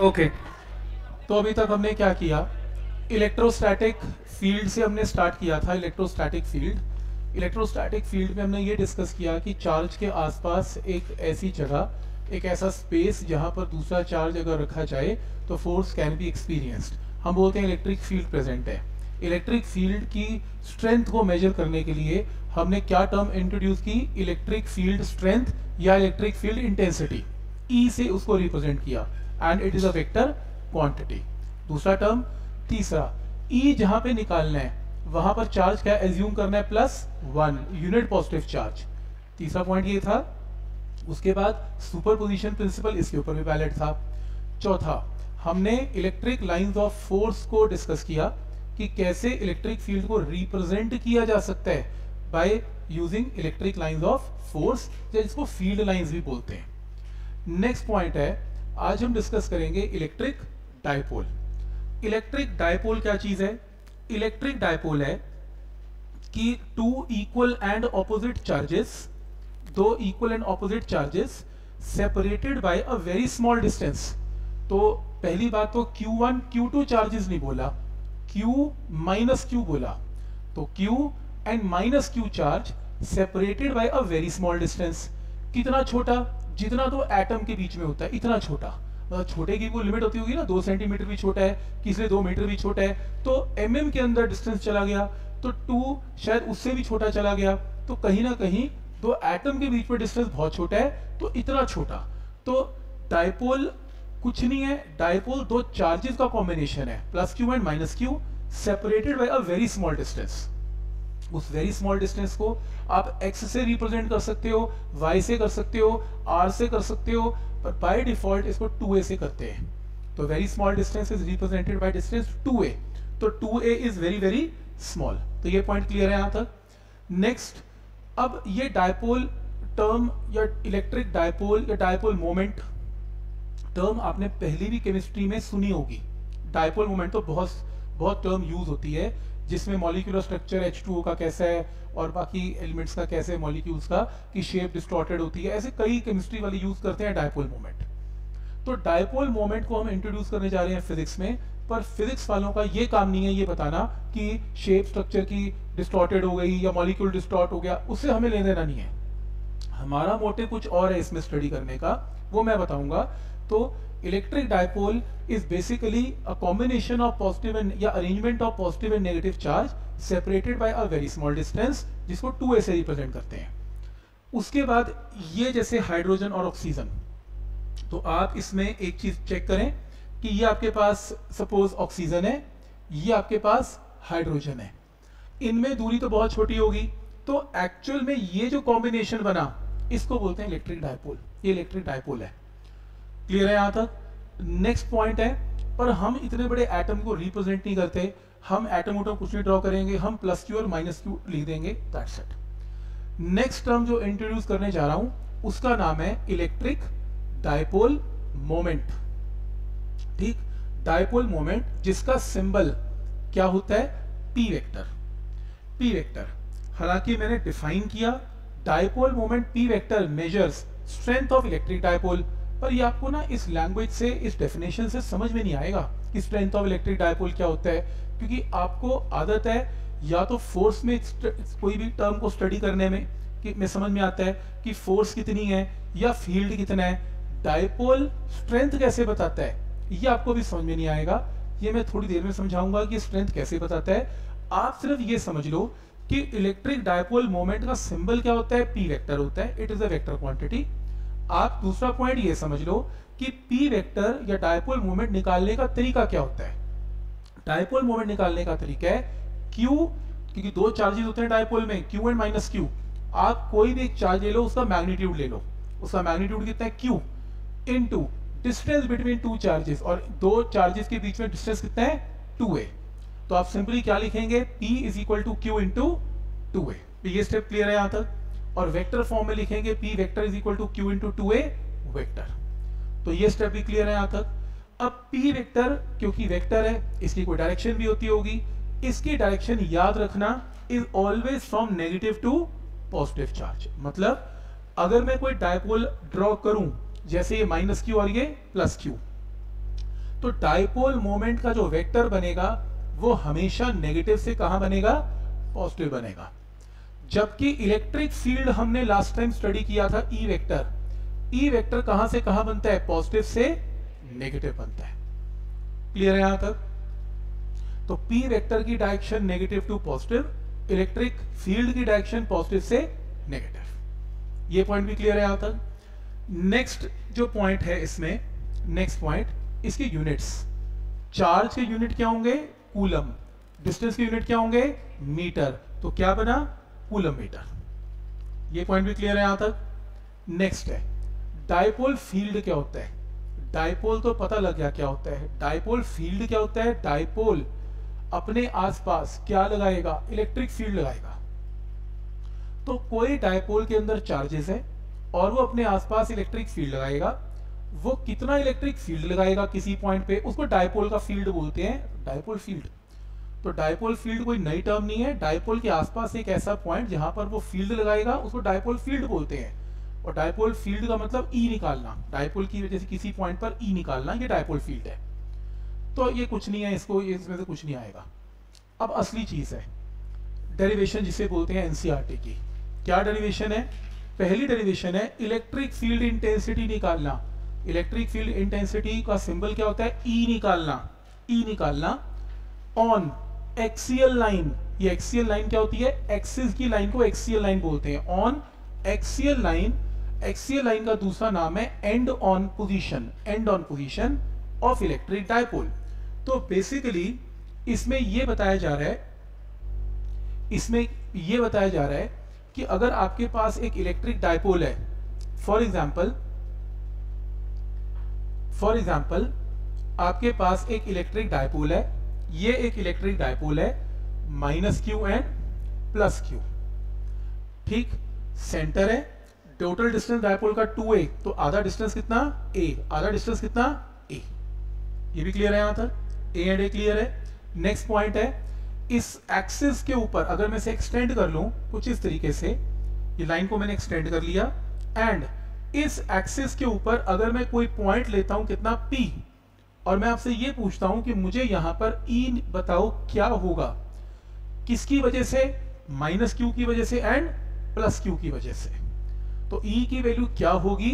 Okay. तो अभी तक हमने क्या किया? इलेक्ट्रोस्टैटिक फ़ील्ड से हमने स्टार्ट किया था, इलेक्ट्रोस्टैटिक फ़ील्ड। इलेक्ट्रोस्टैटिक फ़ील्ड में हमने ये डिस्कस किया कि चार्ज के आसपास एक ऐसी जगह, एक ऐसा स्पेस जहाँ पर दूसरा चार्ज अगर रखा जाए तो फोर्स कैन बी एक्सपीरियंस्ड। हम बोलते हैं इलेक्ट्रिक फ़ील्ड प्रेजेंट है। इलेक्ट्रिक फ़ील्ड की स्ट्रेंथ को मेजर करने के लिए हमने क्या टर्म इंट्रोड्यूस की? इलेक्ट्रिक फ़ील्ड स्ट्रेंथ या इलेक्ट्रिक फ़ील्ड इंटेंसिटी ई से उसको रिप्रेजेंट किया। And it is a vector quantity दूसरा टर्म तीसरा ई e जहाँ पे निकालना है, वहाँ पर चार्ज क्या एज्यूम करना है plus one unit positive charge तीसरा पॉइंट ये था, उसके बाद सुपर पोजिशन प्रिंसिपल इसके ऊपर भी वैलिड था. चौथा, हमने इलेक्ट्रिक लाइंस ऑफ़ फोर्स को डिस्कस किया कि कैसे इलेक्ट्रिक फ़ील्ड को रिप्रेजेंट किया जा सकता है by using electric lines of force या जिसको फ़ील्ड लाइंस भी बोलते हैं. नेक्स्ट पॉइंट है आज हम डिस्कस करेंगे इलेक्ट्रिक डायपोल इलेक्ट्रिक डायपोल क्या चीज़ है? इलेक्ट्रिक डायपोल है कि two equal and opposite charges दो equal and opposite charges separated by a very small distance तो पहली बात तो Q1 Q2 चार्जेस नहीं बोला। Q माइनस Q बोला। तो Q and minus Q charge separated by a very small distance कितना छोटा? जितना तो एटम के बीच में होता है, इतना छोटा। मतलब छोटे की कोई लिमिट होती होगी ना, दो सेंटीमीटर भी छोटा है किसी दो मीटर भी छोटा है। तो एम mm के अंदर डिस्टेंस चला गया तो टू शायद उससे भी छोटा चला गया। तो कहीं ना कहीं दो एटम के बीच में डिस्टेंस बहुत छोटा है तो इतना छोटा। तो डायपोल कुछ नहीं है डायपोल दो चार्जेस का कॉम्बिनेशन है plus Q and minus Q separated by a very small distance उस वेरी स्मॉल डिस्टेंस को आप एक्स से रिप्रेजेंट कर सकते हो वाई से कर सकते हो आर से कर सकते हो, पर बाय डिफ़ॉल्ट इसको 2a से करते हैं। तो very small distance is represented by distance 2a तो 2a is very very small तो ये पॉइंट क्लियर है यहाँ तक? नेक्स्ट अब ये डायपोल टर्म या इलेक्ट्रिक डायपोल या डायपोल मोमेंट टर्म आपने पहले भी केमिस्ट्री में सुनी होगी। डायपोल मोमेंट तो बहुत बहुत टर्म यूज़ होती है। जिसमें मॉलिक्यूलर स्ट्रक्चर H2O का कैसा है और बाकी एलिमेंट्स का कैसे है मॉलिक्यूल्स का, कि शेप डिस्टॉर्टेड होती है। ऐसे कई केमिस्ट्री वाले यूज़ करते हैं डायपोल मोमेंट तो डायपोल मोमेंट को हम इंट्रोड्यूस करने जा रहे हैं फिजिक्स में, पर फिजिक्स वालों का ये काम नहीं है ये बताना कि शेप स्ट्रक्चर की डिस्टॉर्टेड हो गई या मॉलिक्यूल डिस्टॉर्ट हो गया उससे हमें लेने देना नहीं है। हमारा मोटिव कुछ और है इसमें स्टडी करने का, वो मैं बताऊँगा। तो electric dipole is basically a combination of positive and, या arrangement of positive and negative charge separated by a very small distance जिसको 2a से रिप्रेजेंट करते हैं। उसके बाद ये जैसे हाइड्रोजन और ऑक्सीजन तो आप इसमें एक चीज़ चेक करें कि ये आपके पास सपोज़ ऑक्सीजन है, ये आपके पास हाइड्रोजन है। इनमें दूरी तो बहुत छोटी होगी। तो एक्चुअल में ये जो कॉम्बिनेशन बना, इसको बोलते हैं इलेक्ट्रिक डायपोल ये इलेक्ट्रिक डायपोल है। क्लियर है यहाँ तक? नेक्स्ट पॉइंट है, पर हम इतने बड़े एटम को रिप्रेजेंट नहीं करते। हम एटम उटम कुछ नहीं ड्रॉ करेंगे, हम प्लस क्यू और माइनस क्यू लिख देंगे। नेक्स्ट टर्म जो इंट्रोड्यूस करने जा रहा हूँ, उसका नाम है इलेक्ट्रिक डायपोल मोमेंट ठीक? डायपोल मोमेंट जिसका सिंबल क्या होता है? पी वेक्टर पी वेक्टर हालाँकि मैंने डिफाइन किया dipole moment P vector measures strength of electric dipole पर ये आपको ना इस लैंग्वेज से, इस डेफिनेशन से समझ में नहीं आएगा कि स्ट्रेंथ ऑफ़ इलेक्ट्रिक डायपोल क्या होता है। क्योंकि आपको आदत है या तो फोर्स में कोई भी टर्म को स्टडी करने में कि में समझ में आता है कि फोर्स कितनी है या फ़ील्ड कितना है। डायपोल स्ट्रेंथ कैसे बताता है, ये आपको भी समझ में नहीं आएगा। ये मैं थोड़ी देर में समझाऊँगा कि स्ट्रेंथ कैसे बताता है। आप सिर्फ़ ये समझ लो कि इलेक्ट्रिक डायपोल मोमेंट का सिंबल क्या होता है? पी वेक्टर होता है। It is a vector quantity आप दूसरा पॉइंट ये समझ लो कि पी वेक्टर या डायपोल मोमेंट निकालने का तरीका क्या होता है? डायपोल मोमेंट निकालने का तरीका है क्यू क्योंकि दो चार्जेस होते हैं डायपोल में क्यू एंड माइनस क्यू आप कोई भी एक चार्ज ले लो, उसका मैग्नीट्यूड ले लो। उसका मैग्नीट्यूड कितना है? Q into distance between two charges और दो चार्जेस के बीच में डिस्टेंस कितना है? टू ए तो आप सिंपली क्या लिखेंगे? P is equal to Q into two A ये स्टेप क्लियर है यहाँ तक। और वेक्टर फॉर्म में लिखेंगे P vector is equal to Q into two A vector तो ये स्टेप भी क्लियर है यहाँ तक। अब पी वेक्टर क्योंकि वेक्टर है, इसकी कोई डायरेक्शन भी होती होगी। इसकी डायरेक्शन याद रखना is always from negative to positive charge मतलब अगर मैं कोई डायपोल ड्रॉ करूँ, जैसे ये माइनस क्यू और ये प्लस क्यू तो डाइपोल मोमेंट का जो वेक्टर बनेगा, वो हमेशा नेगेटिव से कहाँ बनेगा? पॉजिटिव बनेगा। जबकि इलेक्ट्रिक फ़ील्ड हमने लास्ट टाइम स्टडी किया था ई वेक्टर ई वेक्टर कहाँ से कहाँ बनता है? पॉजिटिव से नेगेटिव बनता है. क्लियर है यहाँ तक? तो पी वेक्टर की direction negative to positive electric field की डायरेक्शन पॉजिटिव से नेगेटिव ये पॉइंट भी क्लियर है यहाँ तक? नेक्स्ट जो पॉइंट है इसमें नेक्स्ट पॉइंट इसके यूनिट्स चार्ज के यूनिट क्या होंगे? कूलम डिस्टेंस के यूनिट क्या होंगे? मीटर तो क्या बना? Coulomb metre. ये पॉइंट भी क्लियर है यहाँ तक? नेक्स्ट है। डायपोल फ़ील्ड क्या होता है? डायपोल तो पता लग गया क्या होता है? डायपोल फ़ील्ड क्या होता है? डायपोल अपने आसपास क्या लगाएगा? इलेक्ट्रिक फ़ील्ड लगाएगा। तो कोई डायपोल के अंदर चार्जेस है और वो अपने आसपास इलेक्ट्रिक फ़ील्ड लगाएगा। वो कितना इलेक्ट्रिक फ़ील्ड लगाएगा किसी पॉइंट पे? उसको डायपोल का फ़ील्ड बोलते हैं। डायपोल फ़ील्ड तो डायपोल फ़ील्ड कोई नई टर्म नहीं है। डायपोल के आसपास एक ऐसा पॉइंट जहाँ पर वो फ़ील्ड लगाएगा, उसको डायपोल फ़ील्ड बोलते हैं। और डायपोल फ़ील्ड का मतलब ई e निकालना। डायपोल की वजह से किसी पॉइंट पर ई e निकालना, ये डायपोल फ़ील्ड है। तो ये कुछ नहीं है, इसको इसमें से कुछ नहीं आएगा। अब असली चीज़ है। डेरिवेशन जिसे बोलते हैं एनसीआरटी की। क्या डेरिवेशन है? पहली डेरिवेशन है इलेक्ट्रिक फ़ील्ड इंटेंसिटी निकालना। इलेक्ट्रिक फ़ील्ड इंटेंसिटी का सिंबल क्या होता है? ई e निकालना। ई e निकालना ऑन एक्सियल लाइन ये एक्सियल लाइन क्या होती है? एक्सिस की लाइन को एक्सियल लाइन बोलते हैं। On axial line axial line का दूसरा नाम है end on position end on position of electric dipole तो बेसिकली इसमें यह बताया जा रहा है, इसमें यह बताया जा रहा है कि अगर आपके पास एक इलेक्ट्रिक डायपोल है फॉर एग्ज़ाम्पल फॉर एग्ज़ाम्पल आपके पास एक इलेक्ट्रिक डायपोल है ये एक इलेक्ट्रिक डायपोल है minus Q and plus Q ठीक सेंटर है टोटल डिस्टेंस डायपोल का टू ए तो आधा डिस्टेंस कितना? ए आधा डिस्टेंस कितना? ए ये भी क्लियर है यहाँ तक ए एंड ए क्लियर है। नेक्स्ट पॉइंट है, इस एक्सिस के ऊपर अगर मैं इसे एक्सटेंड कर लूँ, कुछ इस तरीके से, ये लाइन को मैंने एक्सटेंड कर लिया एंड इस एक्सिस के ऊपर अगर मैं कोई पॉइंट लेता हूँ, कितना? P और मैं आपसे ये पूछता हूँ कि मुझे यहाँ पर ई बताओ क्या होगा। किसकी वजह से? माइनस क्यू की वजह से एंड प्लस क्यू की वजह से। तो ई की वैल्यू क्या होगी?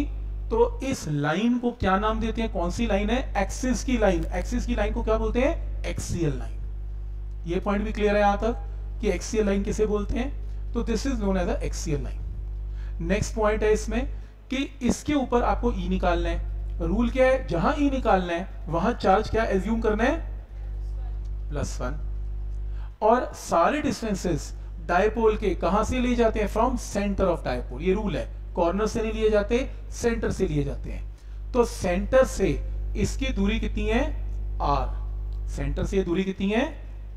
तो इस लाइन को क्या नाम देते हैं? कौन सी लाइन है? एक्सिस की लाइन। एक्सिस की लाइन को क्या बोलते हैं? Axial line. ये पॉइंट भी क्लियर है यहाँ तक कि एक्सीएल लाइन किसे बोलते हैं? तो this is known as axial line next point है इसमें कि इसके ऊपर आपको ई e निकालना है। रूल क्या है? जहाँ ई e निकालना है, वहाँ चार्ज क्या एज्यूम करना है? प्लस वन और सारे डिस्टेंसेस डायपोल के कहाँ से लिए जाते हैं? फ्रॉम सेंटर ऑफ़ डायपोल ये रूल है। कॉर्नर से नहीं लिए जाते सेंटर से लिए जाते हैं। तो सेंटर से इसकी दूरी कितनी है? आर सेंटर से ये दूरी कितनी है?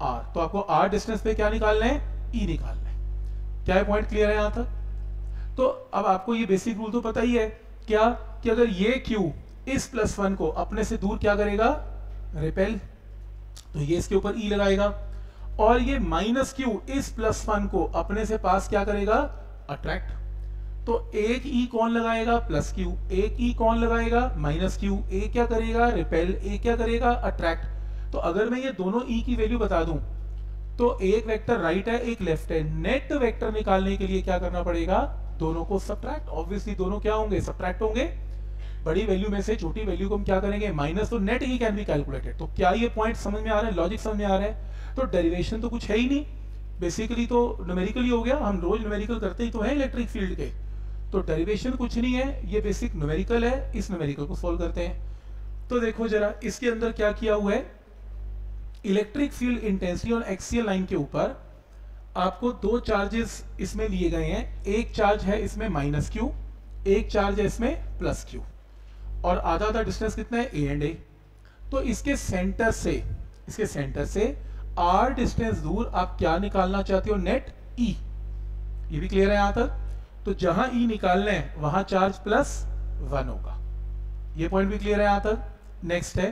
आर तो आपको आर डिस्टेंस पे क्या निकालना है? ई e निकालना है। क्या पॉइंट क्लियर है यहाँ तक? तो अब आपको ये बेसिक रूल तो पता ही है। क्या? कि अगर ये क्यू इस प्लस वन को अपने से दूर क्या करेगा? रिपेल। तो ये इसके ऊपर ई e लगाएगा। और ये माइनस क्यू इस प्लस वन को अपने से पास क्या करेगा? अट्रैक्ट तो एक ई e कौन लगाएगा? प्लस क्यू एक ई कौन लगाएगा? माइनस क्यू ए क्या करेगा? रिपेल ए क्या करेगा? अट्रैक्ट तो अगर मैं ये दोनों ई e की वैल्यू बता दूँ तो एक वेक्टर राइट है, एक लेफ़्ट है। नेट वेक्टर निकालने के लिए क्या करना पड़ेगा? दोनों को सब्ट्रैक्ट ऑब्वियसली दोनों क्या होंगे? सब्ट्रैक्ट होंगे। बड़ी वैल्यू में से छोटी वैल्यू को हम क्या करेंगे? माइनस तो नेट ही कैन बी कैलकुलेटेड तो क्या ये पॉइंट समझ में आ रहा है? लॉजिक समझ में आ रहा है। तो डेरिवेशन तो कुछ है ही नहीं। बेसिकली तो न्यूमेरिकल हो गया। हम रोज न्यूमेरिकल करते ही तो है इलेक्ट्रिक फ़ील्ड के। तो डेरिवेशन कुछ नहीं है। ये बेसिक न्यूमेरिकल है। इस न्यूमेरिकल को सोल्व करते हैं। तो देखो जरा, इसके अंदर क्या किया हुआ है? इलेक्ट्रिक फ़ील्ड इंटेंसिटी और एक्सियल लाइन के ऊपर आपको दो चार्जेस इसमें लिए गए हैं। एक चार्ज है इसमें माइनस क्यू एक चार्ज है इसमें प्लस क्यू और आधा आधा डिस्टेंस कितना है? ए एंड ए तो इसके सेंटर से, इसके सेंटर से आर डिस्टेंस दूर आप क्या निकालना चाहते हो? Net E e. ये भी क्लियर है यहाँ तक? तो जहाँ ई e निकालना है, वहाँ चार्ज प्लस वन होगा। ये पॉइंट भी क्लियर है यहाँ तक? नेक्स्ट है।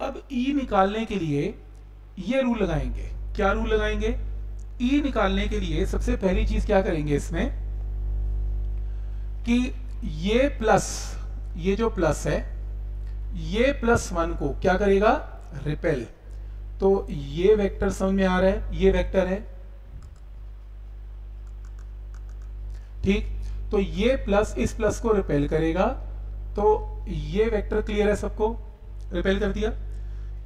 अब ई e निकालने के लिए ये रूल लगाएँगे। क्या रूल लगाएँगे? ई e निकालने के लिए सबसे पहली चीज़ क्या करेंगे इसमें? कि ये प्लस ये जो प्लस है, ये प्लस वन को क्या करेगा? रिपेल तो ये वेक्टर समझ में आ रहा है, ये वेक्टर है। ठीक? तो ये प्लस इस प्लस को रिपेल करेगा। तो ये वेक्टर क्लियर है सबको? रिपेल कर दिया।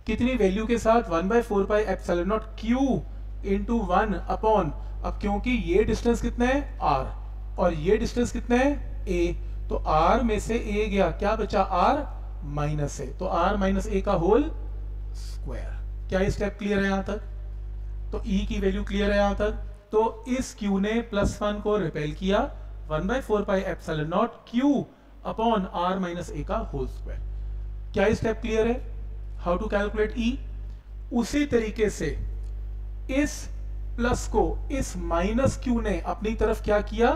कितनी वैल्यू के साथ one by four by epsilon naught Q into one upon अब क्योंकि ये डिस्टेंस कितना है? आर और ये डिस्टेंस कितना है? ए तो आर में से ए गया, क्या बचा आर माइनस ए तो आर माइनस ए का होल स्क्वायर क्या स्टेप क्लियर है यहाँ तक? तो ई e की वैल्यू क्लियर है यहाँ तक। तो इस क्यू ने प्लस वन को रिपेल किया। One by four pi epsilon naught Q upon R minus A का होल स्क्वायर क्या स्टेप क्लियर है? हाउ टू कैलकुलेट ई उसी तरीके से इस प्लस को, इस माइनस क्यू ने अपनी तरफ़ क्या किया?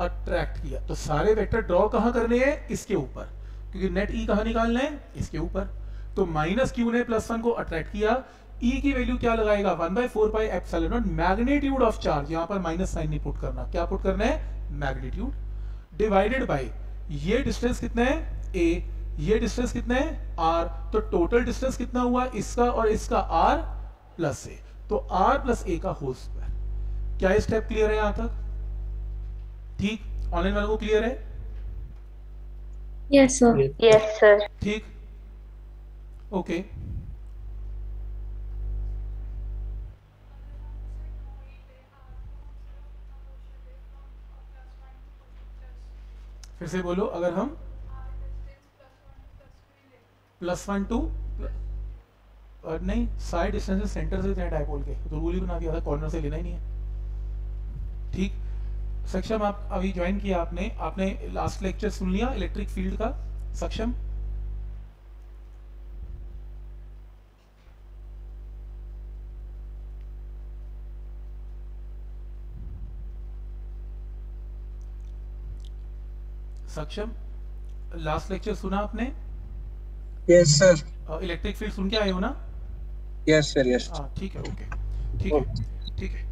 अट्रैक्ट किया। तो सारे वेक्टर ड्रॉ कहाँ करने हैं? इसके ऊपर। क्योंकि नेट ई e कहाँ निकालना है? इसके ऊपर। तो माइनस क्यू ने प्लस वन को अट्रैक्ट किया। E की वैल्यू क्या लगाएगा? One by four by epsilon magnitude of charge यहाँ पर माइनस साइन नहीं पुट करना। क्या पुट करना है? मैग्नीट्यूड डिवाइडेड बाई ये डिस्टेंस कितना है? ए ये डिस्टेंस कितना है? आर तो टोटल डिस्टेंस कितना हुआ? इसका और इसका आर प्लस ए तो आर प्लस ए का होल स्क्वायर क्या स्टेप क्लियर है यहाँ तक? ठीक? ऑनलाइन वालों को क्लियर है? यस सर यस सर ठीक? ओके फिर से बोलो अगर हम प्लस वन टू नहीं साइड डिस्टेंस सेंटर से डायपोल के तो रूल ही बना दिया था कॉर्नर से लेना ही नहीं है। सक्षम आप अभी ज्वाइन किया आपने। आपने लास्ट लेक्चर सुन लिया इलेक्ट्रिक फ़ील्ड का? सक्षम? सक्षम लास्ट लेक्चर सुना आपने? यस सर इलेक्ट्रिक फ़ील्ड सुन के आए हो ना? यस सर यस ठीक है ओके ठीक है ठीक है.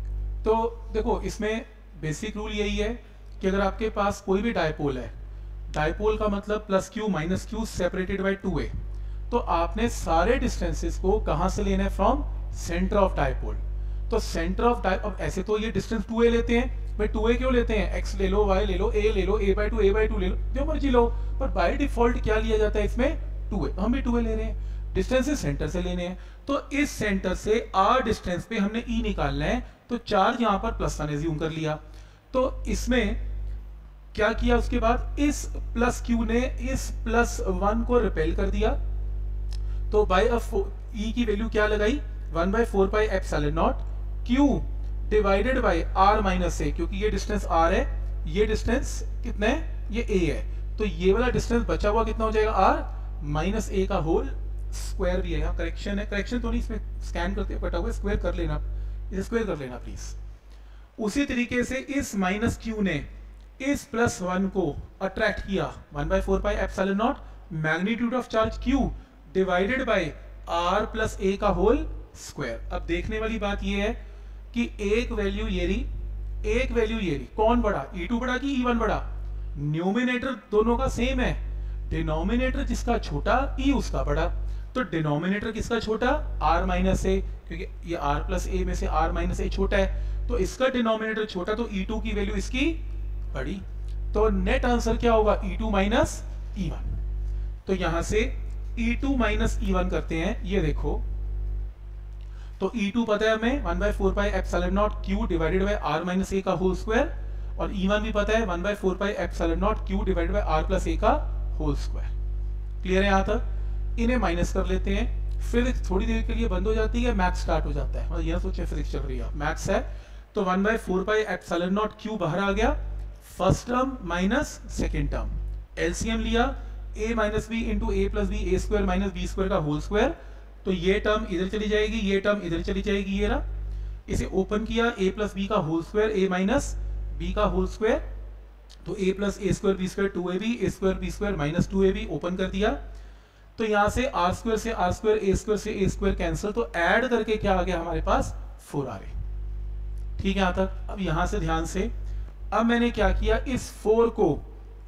तो देखो इसमें बेसिक रूल यही है कि अगर आपके पास कोई भी डायपोल है, डायपोल का मतलब plus Q minus Q separated by two A तो आपने सारे डिस्टेंसेस को कहाँ से लेना है? फ्रॉम सेंटर ऑफ़ डायपोल तो सेंटर ऑफ़ अब ऐसे तो ये डिस्टेंस टू ए लेते हैं, भाई टू ए क्यों लेते हैं? एक्स ले लो वाई ले लो ए ले लो A by two A by two ले लो, जो मर्ज़ी लो, पर बाय डिफ़ॉल्ट क्या लिया जाता है इसमें? टू ए हम भी टू ए ले रहे हैं। डिस्टेंस सेंटर से लेने हैं। तो इस सेंटर से आर डिस्टेंस पे हमने ई e निकालना है तो चार्ज यहाँ पर प्लस वन एज्यूम कर लिया। तो इसमें क्या किया उसके बाद? इस प्लस क्यू ने इस प्लस वन को रिपेल कर दिया। तो बाई ई की वैल्यू क्या लगाई? One by four by F naught Q divided by R minus A क्योंकि ये डिस्टेंस आर है। ये डिस्टेंस कितना है? ये ए है। तो ये वाला डिस्टेंस बचा हुआ कितना हो जाएगा? आर माइनस ए का होल स्क्वायर भी है। करेक्शन है। करेक्शन तो नहीं, इसमें स्कैन करते बटा हुआ स्क्वायर कर लेना। स्क्वायर कर लेना प्लीज़ उसी तरीके से इस माइनस क्यू ने इस प्लस वन को अट्रैक्ट किया। One by four by F naught magnitude of charge Q divided by R plus A का होल स्क्वायर अब देखने वाली बात यह है कि एक वैल्यू ये रही, एक वैल्यू ये रही। कौन बड़ा? ई e टू बड़ा कि ई e वन बड़ा? न्यूमिनेटर दोनों का सेम है। डिनोमिनेटर जिसका छोटा ई e उसका बड़ा। तो डिनोमिनेटर किसका छोटा? आर माइनस ए क्योंकि ये आर प्लस ए में से आर माइनस ए छोटा है। तो इसका डिनोमिनेटर छोटा तो ई टू की वैल्यू इसकी बड़ी। तो नेट आंसर क्या होगा? E two minus E one तो यहाँ से E two minus E one करते हैं। ये देखो। तो E2 पता है हमें? One by four pi epsilon naught Q divided by R minus A का होल स्क्वायर और E1 भी पता है? One by four pi epsilon naught Q divided by R plus A का होल स्क्वायर क्लियर है यहाँ तक? इन्हें माइनस कर लेते हैं, फिर थोड़ी देर के लिए बंद हो जाती है मैथ स्टार्ट हो जाता है। मतलब यह सोचे फिजिक्स चल रही है। मैथ्स है तो one by four pi epsilon naught Q बाहर आ गया। First term minus second term LCM लिया, a minus B into A plus B A square minus B square का होल स्क्वायर तो ये टर्म इधर चली जाएगी, ये टर्म इधर चली जाएगी, ये रहा। इसे ओपन किया, a प्लस बी का whole square A minus B का होल स्क्वायर तो a plus A square B square two A B A square B square minus two A B open कर दिया। तो यहाँ से आर स्क्वायर से आर स्क्वायर ए स्क्वायर से A square cancel तो ऐड करके क्या आ गया हमारे पास? फोर आ रहे ठीक है, यहाँ तक। अब यहाँ से ध्यान से। अब मैंने क्या किया? इस फोर को,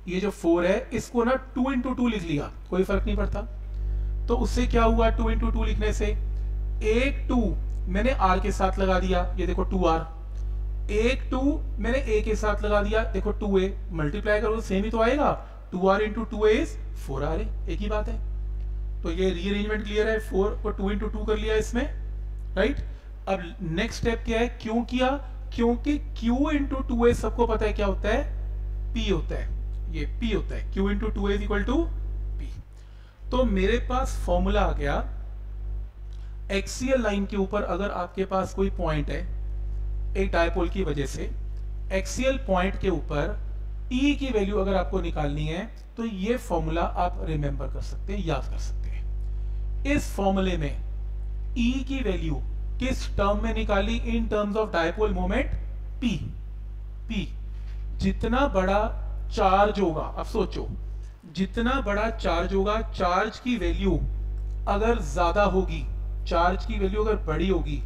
ये जो फोर है, इसको ना टू इंटू टू लिख लिया। कोई फ़र्क नहीं पड़ता। तो उससे क्या हुआ? टू इंटू टू लिखने से। एक टू मैंने आर के साथ लगा दिया। ये देखो टू आर एक टू मैंने ए के साथ लगा दिया। देखो टू ए मल्टीप्लाई करो सेम ही तो आएगा। Two R into two A four R A एक ही बात है। तो ये रीअरेंजमेंट क्लियर है फोर को टू इंटू टू कर लिया इसमें राइट अब नेक्स्ट स्टेप क्या है? क्यों किया? क्योंकि Q इंटू टू ए सबको पता है क्या होता है? P होता है। ये P होता है। Q into two is equal to P तो मेरे पास फॉर्मूला आ गया। एक्सियल लाइन के ऊपर अगर आपके पास कोई पॉइंट है, एक डायपोल की वजह से एक्सियल पॉइंट के ऊपर E की वैल्यू अगर आपको निकालनी है तो ये फॉर्मूला आप रिमेंबर कर सकते हैं, याद कर सकते हैं। इस फॉर्मूले में E की वैल्यू किस टर्म में निकाली in terms of dipole moment P. P. जितना बड़ा चार्ज होगा, अब सोचो, जितना बड़ा चार्ज होगा चार्ज की वैल्यू अगर ज़्यादा होगी चार्ज की वैल्यू अगर बड़ी होगी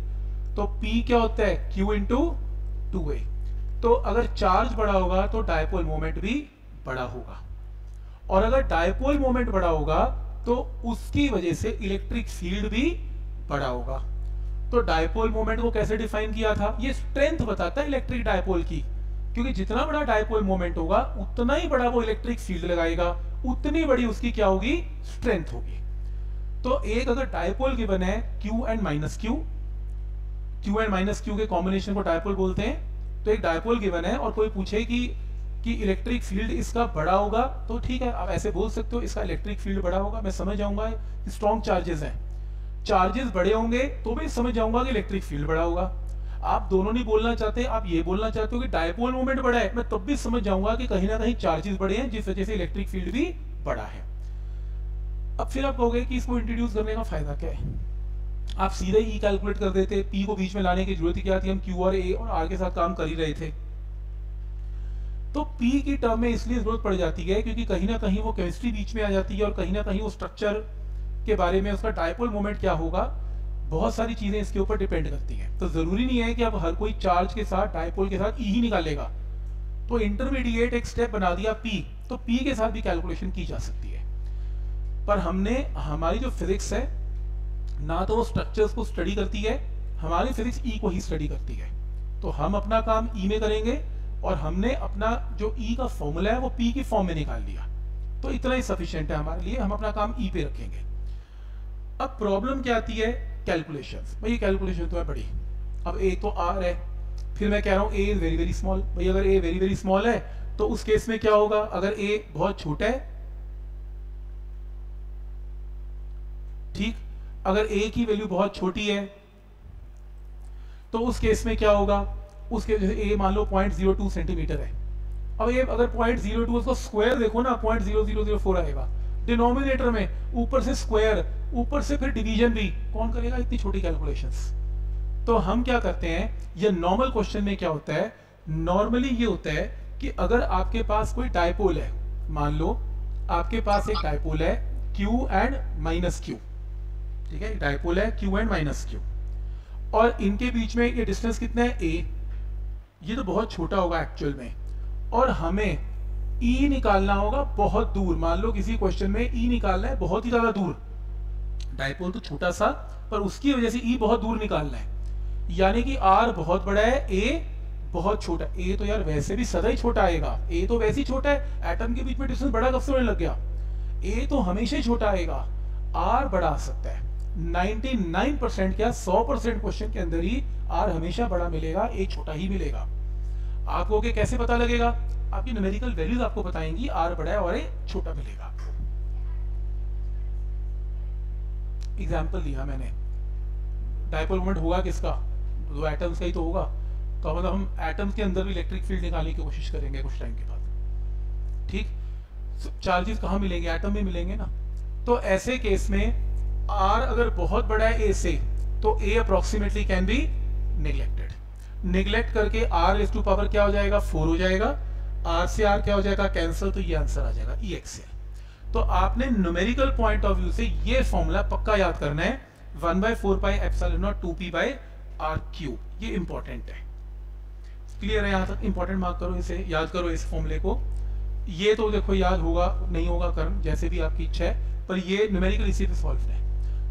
तो P क्या होता है? Q इंटू टू ए तो अगर चार्ज बड़ा होगा तो डायपोल मोमेंट भी बड़ा होगा। और अगर डायपोल मोमेंट बड़ा होगा तो उसकी वजह से इलेक्ट्रिक फ़ील्ड भी बड़ा होगा। तो डायपोल मोमेंट को कैसे डिफाइन किया था? ये स्ट्रेंथ बताता है इलेक्ट्रिक डायपोल की। क्योंकि जितना बड़ा डायपोल मोमेंट होगा, उतना ही बड़ा वो इलेक्ट्रिक फ़ील्ड लगाएगा। उतनी बड़ी उसकी क्या होगी? स्ट्रेंथ होगी। तो एक अगर डायपोल गिवन है, Q and minus Q Q and minus Q के कॉम्बिनेशन को डायपोल बोलते हैं तो एक डायपोल गिवन है और कोई पूछे कि कि इलेक्ट्रिक फ़ील्ड इसका बड़ा होगा तो ठीक है, आप ऐसे बोल सकते हो, इसका इलेक्ट्रिक फ़ील्ड बड़ा होगा, मैं समझ जाऊँगा स्ट्रॉन्ग चार्जेस हैं। चार्जेस बड़े होंगे तो भी समझ जाऊँगा कि इलेक्ट्रिक फ़ील्ड बड़ा होगा। आप दोनों नहीं बोलना चाहते, आप ये बोलना चाहते हो कि डायपोल मोमेंट बड़ा है, मैं तब भी समझ जाऊँगा कि कहीं ना कहीं चार्जेस बड़े हैं, जिस वजह से इलेक्ट्रिक फ़ील्ड भी बड़ा है। अब फिर आप कहोगे कि इसको इंट्रोड्यूस करने का फ़ायदा क्या है? आप सीधे ही कैलकुलेट कर देते पी को बीच में लाने की ज़रूरत क्या थी, हम क्यू और ए और आर के साथ काम कर ही रहे थे। तो पी की टर्म में इसलिए ज़रूरत पड़ जाती है क्योंकि कहीं ना कहीं वो केमिस्ट्री बीच में आ जाती है और कहीं ना कहीं वो स्ट्रक्चर के बारे में उसका डायपोल मोमेंट क्या होगा, बहुत सारी चीज़ें इसके ऊपर डिपेंड करती हैं। तो ज़रूरी नहीं है कि अब हर कोई चार्ज के साथ डायपोल के साथ ई ही निकालेगा। तो इंटरमीडिएट एक स्टेप बना दिया पी तो पी के साथ भी कैलकुलेशन की जा सकती है। पर हमने, हमारी जो फिजिक्स है, ना तो वो स्ट्रक्चर्स को स्टडी करती है, हमारी फिजिक्स ई को ही स्टडी करती है। तो हम अपना काम ई में करेंगे और हमने अपना जो ई का फॉर्मूला है, वो पी की फॉर्म में निकाल लिया तो इतना ही सफिशियंट है हमारे लिए, हम अपना काम ई पे रखेंगे। अब प्रॉब्लम क्या आती है? कैलकुलेशन भाई कैलकुलेशन तो है बड़ी। अब ए तो आर है। फिर मैं कह रहा हूँ A is very very small भाई, अगर ए वेरी वेरी स्मॉल है तो उस केस में क्या होगा? अगर ए बहुत छोटा है, ठीक? अगर ए की वैल्यू बहुत छोटी है तो उस केस में क्या होगा? उसके जैसे ए मान लो पॉइंट ज़ीरो टू सेंटीमीटर है। अब ये अगर पॉइंट ज़ीरो टू उसका स्क्वायर देखो ना point zero zero zero four आएगा। डिनोमिनेटर में ऊपर से स्क्वायर ऊपर से फिर डिवीज़न भी, कौन करेगा? इतनी छोटी कैलकुलेशंस तो हम क्या करते हैं, ये नॉर्मल क्वेश्चन में क्या होता है? नॉर्मली ये होता है कि अगर आपके पास कोई डायपोल है, मान लो, आपके पास एक डायपोल है, Q एंड माइनस क्यू ठीक है? डायपोल है, Q एंड माइनस क्यू और इनके बीच में ये डिस्टेंस कितना है? A ये तो बहुत छोटा होगा एक्चुअल में। और हमें ई निकालना होगा बहुत दूर। मान लो किसी क्वेश्चन में ई निकालना है, बहुत ही ज़्यादा दूर। डायपोल तो छोटा सा, पर उसकी वजह से ई बहुत दूर निकालना है। यानी कि आर बहुत बड़ा है ए बहुत छोटा। ए तो यार वैसे भी सदा ही छोटा आएगा। ए तो वैसे ही छोटा है एटम के बीच में डिस्टेंस बड़ा कब से होने लग गया? ए तो हमेशा ही छोटा आएगा। आर बड़ा आ सकता है। 99% क्या 100% क्वेश्चन के अंदर ही आर हमेशा बड़ा मिलेगा ए छोटा ही मिलेगा। आपको के कैसे पता लगेगा? आपकी न्यूमेरिकल वैल्यूज़ आपको बताएँगी, आर बड़ा है और ए छोटा मिलेगा। एग्ज़ाम्पल दिया मैंने। डायपोल मोमेंट होगा किसका? दो एटम्स का ही तो होगा। तो मतलब हम एटम्स के अंदर भी इलेक्ट्रिक फ़ील्ड निकालने की कोशिश करेंगे कुछ टाइम के बाद। ठीक? चार्जेस कहाँ मिलेंगे? एटम में मिलेंगे ना। तो ऐसे केस में आर अगर बहुत बड़ा है ए से तो A approximately can be neglected neglect करके आर एस टू पावर क्या हो जाएगा? फोर हो जाएगा. आर से आर क्या हो जाएगा? कैंसिल तो ये आंसर आ जाएगा ई एक्स से. तो आपने न्यूमेरिकल पॉइंट ऑफ़ व्यू से ये फॉर्मूला पक्का याद करना है. One by four pi epsilon naught two P by R cube ये इंपॉर्टेंट है. क्लियर है? यहाँ तक इंपॉर्टेंट मार्क करो इसे, याद करो इस फॉर्मूले को. ये तो देखो याद होगा, नहीं होगा कर्म जैसे भी आपकी इच्छा है. पर ये न्यूमेरिकल इसी पे सॉल्व है.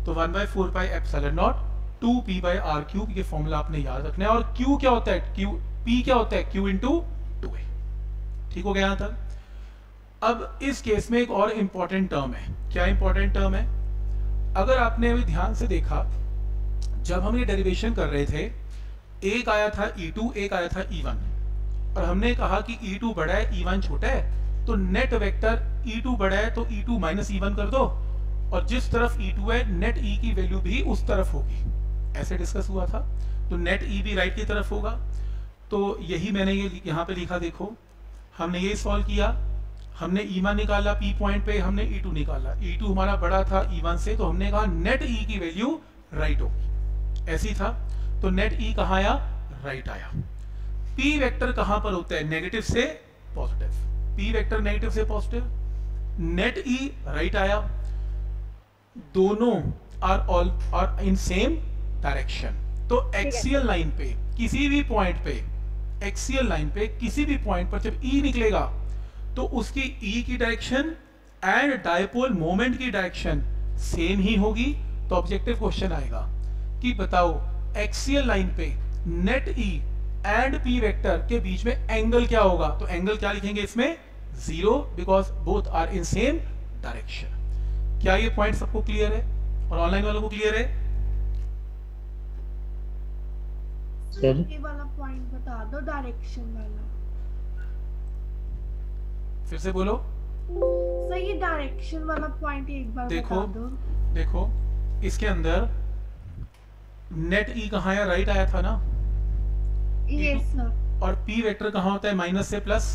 तो one by four by epsilon naught two P by R cube ये फॉर्मूला आपने याद रखना है। और क्यू क्या होता है? क्यू पी क्या होता है? क्यू इंटू टू ए ठीक हो गया यहाँ तक? अब इस केस में एक और इंपॉर्टेंट टर्म है। क्या इंपॉर्टेंट टर्म है? अगर आपने अभी ध्यान से देखा, जब हम ये डेरिवेशन कर रहे थे, एक आया था E2 एक आया था E1 और हमने कहा कि E2 बड़ा है E1 छोटा है तो नेट वेक्टर E2 बड़ा है तो E2 माइनस ई कर दो। और जिस तरफ़ E2 है नेट E की वैल्यू भी उस तरफ़ होगी। ऐसे डिस्कस हुआ था। तो नेट E भी राइट की तरफ़ होगा। तो यही मैंने ये यहाँ पे लिखा, देखो। हमने ये सॉल्व किया। हमने E1 निकाला P पॉइंट पे, हमने E2 निकाला। E2 हमारा बड़ा था E1 से तो हमने कहा नेट E की वैल्यू राइट होगी। ऐसी था। तो नेट E कहा आया? राइट आया। P वेक्टर कहाँ पर होता है? नेगेटिव से पॉजिटिव P वेक्टर नेगेटिव से पॉजिटिव नेट E राइट आया। दोनों are all are in same direction तो एक्सियल लाइन पे किसी भी पॉइंट पे एक्सियल लाइन पे किसी भी पॉइंट पर जब E निकलेगा तो उसकी ई e की डायरेक्शन एंड डायपोल मोमेंट की डायरेक्शन सेम ही होगी तो ऑब्जेक्टिव क्वेश्चन आएगा कि बताओ एक्सियल लाइन पे net E and P vector के बीच में एंगल क्या होगा? तो एंगल क्या लिखेंगे इसमें? Zero because both are in same direction क्या ये पॉइंट सबको क्लियर है? और ऑनलाइन वालों को क्लियर है? सर ये वाला पॉइंट बता दो डायरेक्शन वाला। फिर से बोलो। सर ये डायरेक्शन वाला पॉइंट एक बार देखो बता दो। देखो इसके अंदर नेट ई कहा आया राइट आया था ना? यस सर और पी वेक्टर कहाँ होता है? माइनस से प्लस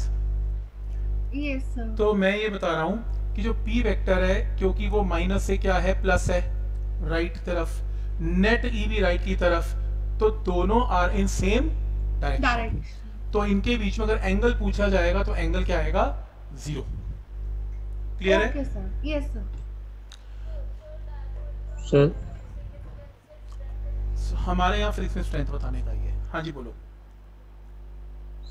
यस सर तो मैं ये बता रहा हूँ कि जो पी वेक्टर है क्योंकि वो माइनस से क्या है प्लस है राइट तरफ़ नेट ई भी राइट की तरफ़ तो दोनों आर इन सेम डायरेक्शन तो इनके बीच में अगर एंगल पूछा जाएगा तो एंगल क्या आएगा? ज़ीरो क्लियर है? यस सर सर हमारे यहाँ फिजिक्स स्ट्रेंथ बताने का ये हाँ। जी बोलो।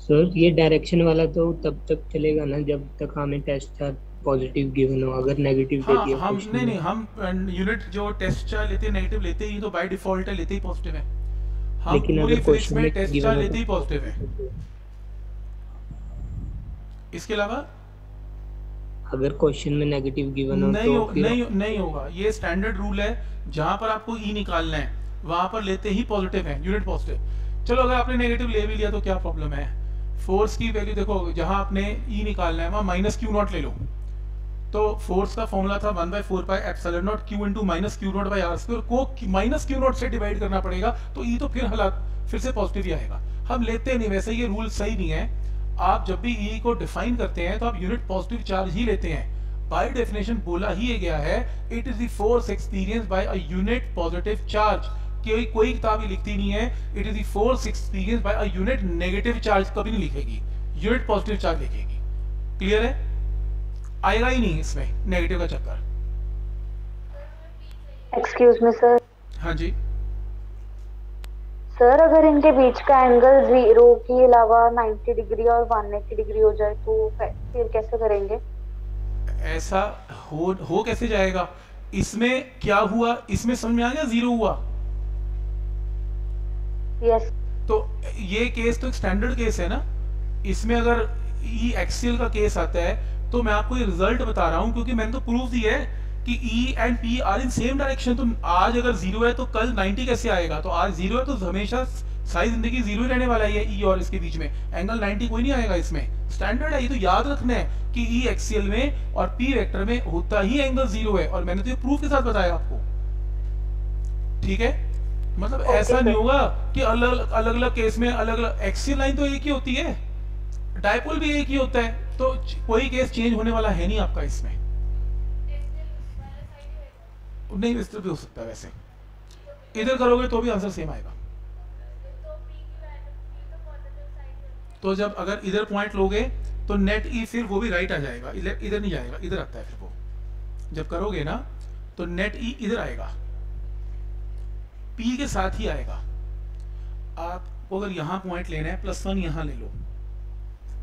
सर ये डायरेक्शन वाला तो तब तक चलेगा ना जब तक हमें टेस्ट चार्ज पॉजिटिव गिवन हो अगर नेगेटिव हाँ, दे दिया हम नहीं नहीं हम यूनिट जो टेस्ट चार्ज लेते हैं नेगेटिव लेते ही तो बाय डिफ़ॉल्ट है लेते ही पॉजिटिव है। हम लेकिन पूरी अगर क्वेश्चन में टेस्ट चार्ज लेते ही तो- पॉजिटिव है। इसके अलावा? अगर क्वेश्चन में नेगेटिव गिवन हो नहीं तो हो, नहीं नहीं होगा। ये स्टैंडर्ड रूल है जहाँ पर आपको ई निकालना है वहाँ पर लेते ही पॉजिटिव है यूनिट पॉजिटिव चलो अगर आपने नेगेटिव ले भी लिया तो क्या प्रॉब्लम है? फोर्स की वैल्यू देखो जहाँ आपने ई निकालना है वहाँ माइनस क्यू नॉट ले लो। तो फोर्स का फॉर्मूला था one by four by epsilon naught Q into minus Q naught by R square, को माइनस क्यू नॉट से डिवाइड करना पड़ेगा तो ई तो फिर हालात, फिर से पॉजिटिव ही आएगा। हम लेते नहीं, वैसे ये रूल सही नहीं है। आप जब भी ई को डिफाइन करते हैं तो आप यूनिट पॉजिटिव चार्ज ही लेते हैं। बाय डेफिनेशन बोला ही गया है, it is the force experience by a unit positive charge. कोई कोई किताब ही लिखती नहीं है, it is the force experience by a unit negative charge कभी नहीं लिखेगी। यूनिट पॉजिटिव चार्ज लिखेगी। क्लियर है? आएगा ही नहीं इसमें नेगेटिव का चक्कर। एक्सक्यूज मी सर हाँ जी। सर अगर इनके बीच का एंगल ज़ीरो के अलावा 90 डिग्री और 180 डिग्री हो जाए तो फिर कैसे करेंगे? ऐसा हो हो कैसे जाएगा? इसमें क्या हुआ? इसमें समझ में आ गया? ज़ीरो हुआ। यस तो ये केस तो एक स्टैंडर्ड केस है ना? इसमें अगर ई एक्सियल का केस आता है तो मैं आपको ये रिज़ल्ट बता रहा हूँ क्योंकि मैंने तो प्रूफ दिया है कि E and P are in same direction तो आज अगर ज़ीरो है तो कल 90 कैसे आएगा? तो आज ज़ीरो है तो हमेशा सारी ज़िंदगी ज़ीरो ही रहने वाला है ये ई और इसके बीच में। एंगल 90 कोई नहीं आएगा इसमें। स्टैंडर्ड है ये तो याद रखना है कि ई एक्सियल में और पी वेक्टर में होता ही एंगल ज़ीरो है। और मैंने तो ये प्रूफ के साथ बताया आपको। ठीक है? मतलब ऐसा नहीं होगा कि अलग अलग अलग केस में अलग अलग एक्सियल लाइन तो एक ही होती है। डायपोल भी एक ही होता है तो कोई केस चेंज होने वाला है नहीं आपका इसमें। नहीं तरह भी हो सकता वैसे। इधर करोगे तो भी आंसर सेम आएगा। तो जब अगर इधर पॉइंट लोगे तो नेट ई फिर वो भी राइट आ जाएगा। इधर इधर नहीं जाएगा, इधर आता है फिर वो। जब करोगे ना तो नेट ई इधर आएगा। पी के साथ ही आएगा। आपको अगर यहाँ पॉइंट लेना है प्लस वन यहाँ ले लो।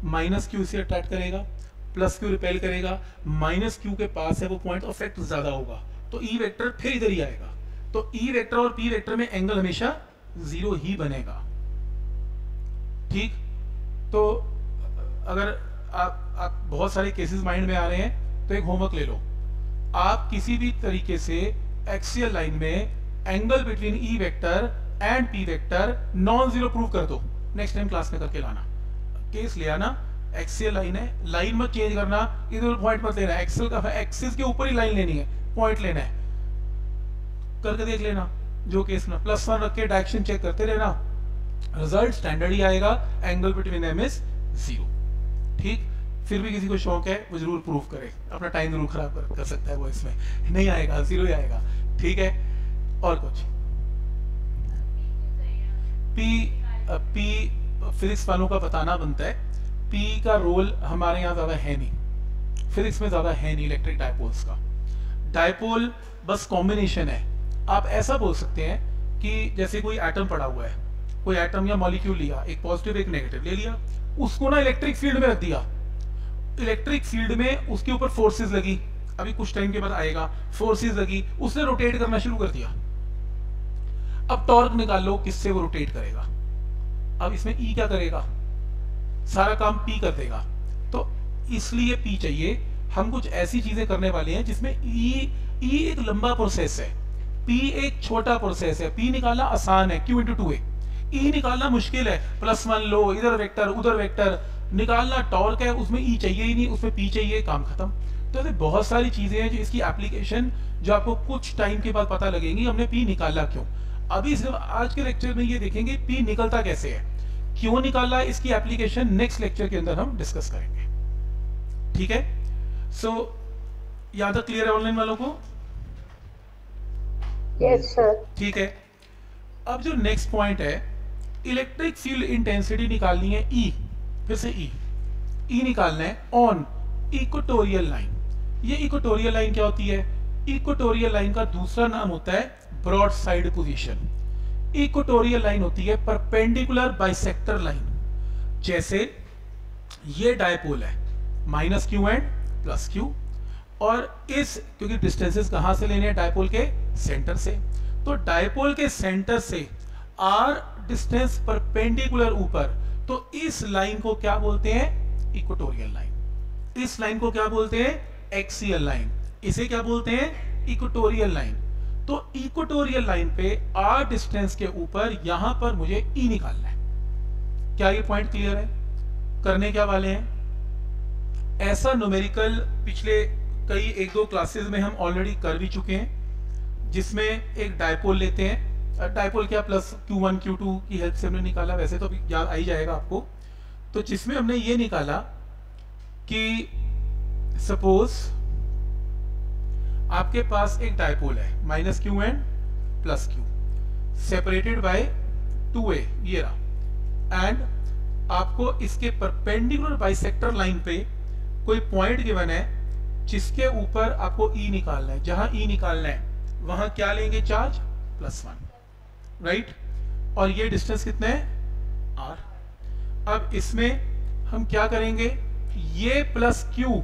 माइनस क्यू से अट्रैक्ट करेगा प्लस क्यू रिपेल करेगा माइनस क्यू के पास है वो पॉइंट अफेक्ट ज़्यादा होगा। तो ई वेक्टर फिर इधर ही आएगा। तो ई वेक्टर और पी वेक्टर में एंगल हमेशा ज़ीरो ही बनेगा। ठीक? तो अगर आप, आप बहुत सारे केसेस माइंड में आ रहे हैं तो एक होमवर्क ले लो। आप किसी भी तरीके से एक्सियल लाइन में angle between E vector and P vector non zero prove कर दो। नेक्स्ट टाइम क्लास में करके लाना। केस ले आना एक्सियल लाइन है। लाइन मत चेंज करना। इधर पॉइंट मत लेना। एक्सेल का एक्सिस के ऊपर ही लाइन लेनी है। पॉइंट लेना है। करके देख लेना जो केस में। प्लस वन रख के डायरेक्शन चेक करते रहना। रिज़ल्ट स्टैंडर्ड ही आएगा। Angle between M is zero ठीक? फिर भी किसी को शौक है वो ज़रूर प्रूव करे। अपना टाइम ज़रूर खराब कर, कर सकता है वो इसमें। नहीं आएगा। ज़ीरो ही आएगा। ठीक है? और कुछ? पी पी फिजिक्स वालों का बताना बनता है पी का रोल हमारे यहाँ ज़्यादा है नहीं। फिजिक्स में ज़्यादा है नहीं इलेक्ट्रिक डायपोल्स का। डायपोल बस कॉम्बिनेशन है। आप ऐसा बोल सकते हैं कि जैसे कोई एटम पड़ा हुआ है। कोई एटम या मॉलिक्यूल लिया, एक पॉजिटिव एक नेगेटिव ले लिया, उसको ना इलेक्ट्रिक फ़ील्ड में रख दिया। इलेक्ट्रिक फ़ील्ड में उसके ऊपर फोर्सेस लगी। अभी कुछ टाइम के बाद आएगा फोर्सेस लगी, उसने रोटेट करना शुरू कर दिया। अब टॉर्क निकाल लो किससे वो रोटेट करेगा? अब इसमें ई क्या करेगा? सारा काम पी कर देगा। तो इसलिए पी चाहिए। हम कुछ ऐसी चीज़ें करने वाले हैं जिसमें ई ई एक लंबा प्रोसेस है। पी एक छोटा प्रोसेस है। पी निकालना आसान है। Q into two A E निकालना मुश्किल है। प्लस वन लो इधर वेक्टर उधर वेक्टर निकालना टॉर्क है। उसमें ई चाहिए ही नहीं। उसमें पी चाहिए। काम खत्म। तो ऐसे बहुत सारी चीज़ें हैं जो इसकी एप्लीकेशन जो आपको कुछ टाइम के बाद पता लगेंगी, हमने पी निकाला क्यों? अभी सिर्फ़ आज के लेक्चर में ये देखेंगे पी निकलता कैसे है। क्यों निकाला इसकी एप्लीकेशन नेक्स्ट लेक्चर के अंदर हम डिस्कस करेंगे। ठीक है? सो so, यहाँ तक क्लियर है ऑनलाइन वालों को? यस सर ठीक है? अब जो नेक्स्ट पॉइंट है इलेक्ट्रिक फ़ील्ड इंटेंसिटी निकालनी है ई e, फिर से ई e. ई निकालना है ऑन इक्वेटोरियल लाइन ये इक्वेटोरियल लाइन क्या होती है? इक्वेटोरियल लाइन का दूसरा नाम होता है broad side position equatorial line होती है परपेंडिकुलर बाइसेक्टर लाइन जैसे ये डायपोल है minus Q and plus Q और इस, क्योंकि डिस्टेंसेस कहाँ से लेने हैं? डायपोल के सेंटर से. तो डायपोल के सेंटर से आर डिस्टेंस परपेंडिकुलर ऊपर तो इस लाइन को क्या बोलते हैं? इक्वेटोरियल लाइन इस लाइन को क्या बोलते हैं? एक्सियल लाइन इसे क्या बोलते हैं? इक्वेटोरियल लाइन तो इक्वेटोरियल लाइन पे आर डिस्टेंस के ऊपर यहाँ पर मुझे ई निकालना है। क्या ये पॉइंट क्लियर है? करने क्या वाले हैं? ऐसा न्यूमेरिकल पिछले कई एक दो क्लासेस में हम ऑलरेडी कर भी चुके हैं, जिसमें एक डायपोल लेते हैं। डायपोल क्या plus Q one Q two की हेल्प से हमने निकाला, वैसे तो याद आ ही जाएगा आपको। तो जिसमें हमने ये निकाला कि सपोज़ आपके पास एक डायपोल है। Minus Q and plus Q separated by two A ये रहा। एंड आपको इसके परपेंडिकुलर बाइसेक्टर लाइन पे कोई पॉइंट गिवन है, जिसके ऊपर आपको ई e निकालना है। जहाँ ई e निकालना है, वहाँ क्या लेंगे चार्ज प्लस वन राइट और ये डिस्टेंस कितना है? आर अब इसमें हम क्या करेंगे? ये प्लस क्यू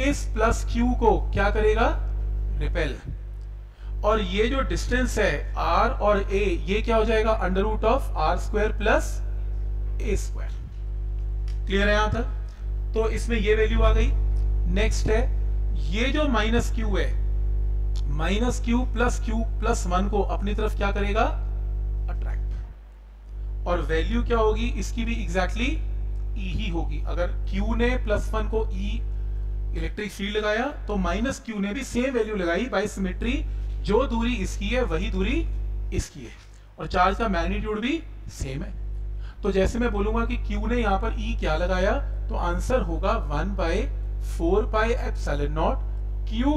इस प्लस क्यू को क्या करेगा? रिपेल और ये जो डिस्टेंस है आर और ए ये क्या हो जाएगा? Under root of R square plus A square clear है यहाँ तक? तो इसमें ये वैल्यू आ गई। नेक्स्ट है, ये जो माइनस क्यू है minus Q plus Q plus one को अपनी तरफ़ क्या करेगा? अट्रैक्ट और वैल्यू क्या होगी? इसकी भी एग्जैक्टली exactly ई e ही होगी। अगर क्यू ने प्लस वन को ई इलेक्ट्रिक फ़ील्ड लगाया तो माइनस क्यू ने भी सेम वैल्यू लगाई बाई सिमेट्री जो दूरी इसकी है, वही दूरी इसकी है। और चार्ज का मैग्नीट्यूड भी सेम है। तो जैसे मैं बोलूँगा कि क्यू ने यहाँ पर ई क्या लगाया तो आंसर होगा one by four pi epsilon naught Q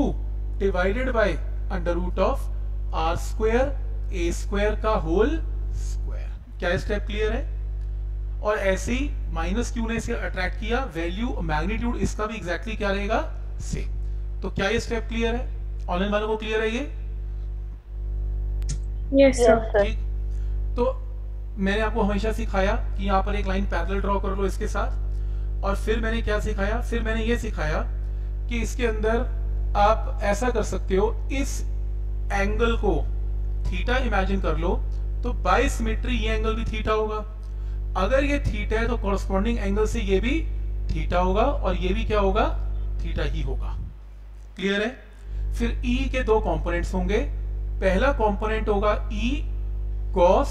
divided by under root of R square A square का होल स्क्वायर क्या स्टेप क्लियर है? और ऐसे ही माइनस क्यू ने इसे अट्रैक्ट किया वैल्यू मैग्नीट्यूड इसका भी एग्जैक्टली exactly क्या रहेगा? सेम तो क्या ये स्टेप क्लियर है? ऑनलाइन वालों को क्लियर है ये? यस सर ठीक. तो मैंने आपको हमेशा सिखाया कि यहाँ पर एक लाइन पैरेलल ड्रॉ कर लो इसके साथ। और फिर मैंने क्या सिखाया? फिर मैंने ये सिखाया कि इसके अंदर आप ऐसा कर सकते हो इस एंगल को थीटा इमेजिन कर लो तो बाई सिमेट्री ये एंगल भी थीटा होगा। अगर ये थीटा है तो कॉरस्पॉन्डिंग एंगल से ये भी थीटा होगा और ये भी क्या होगा? थीटा ही होगा। क्लियर है? फिर E के दो कंपोनेंट्स होंगे। पहला कंपोनेंट होगा E cos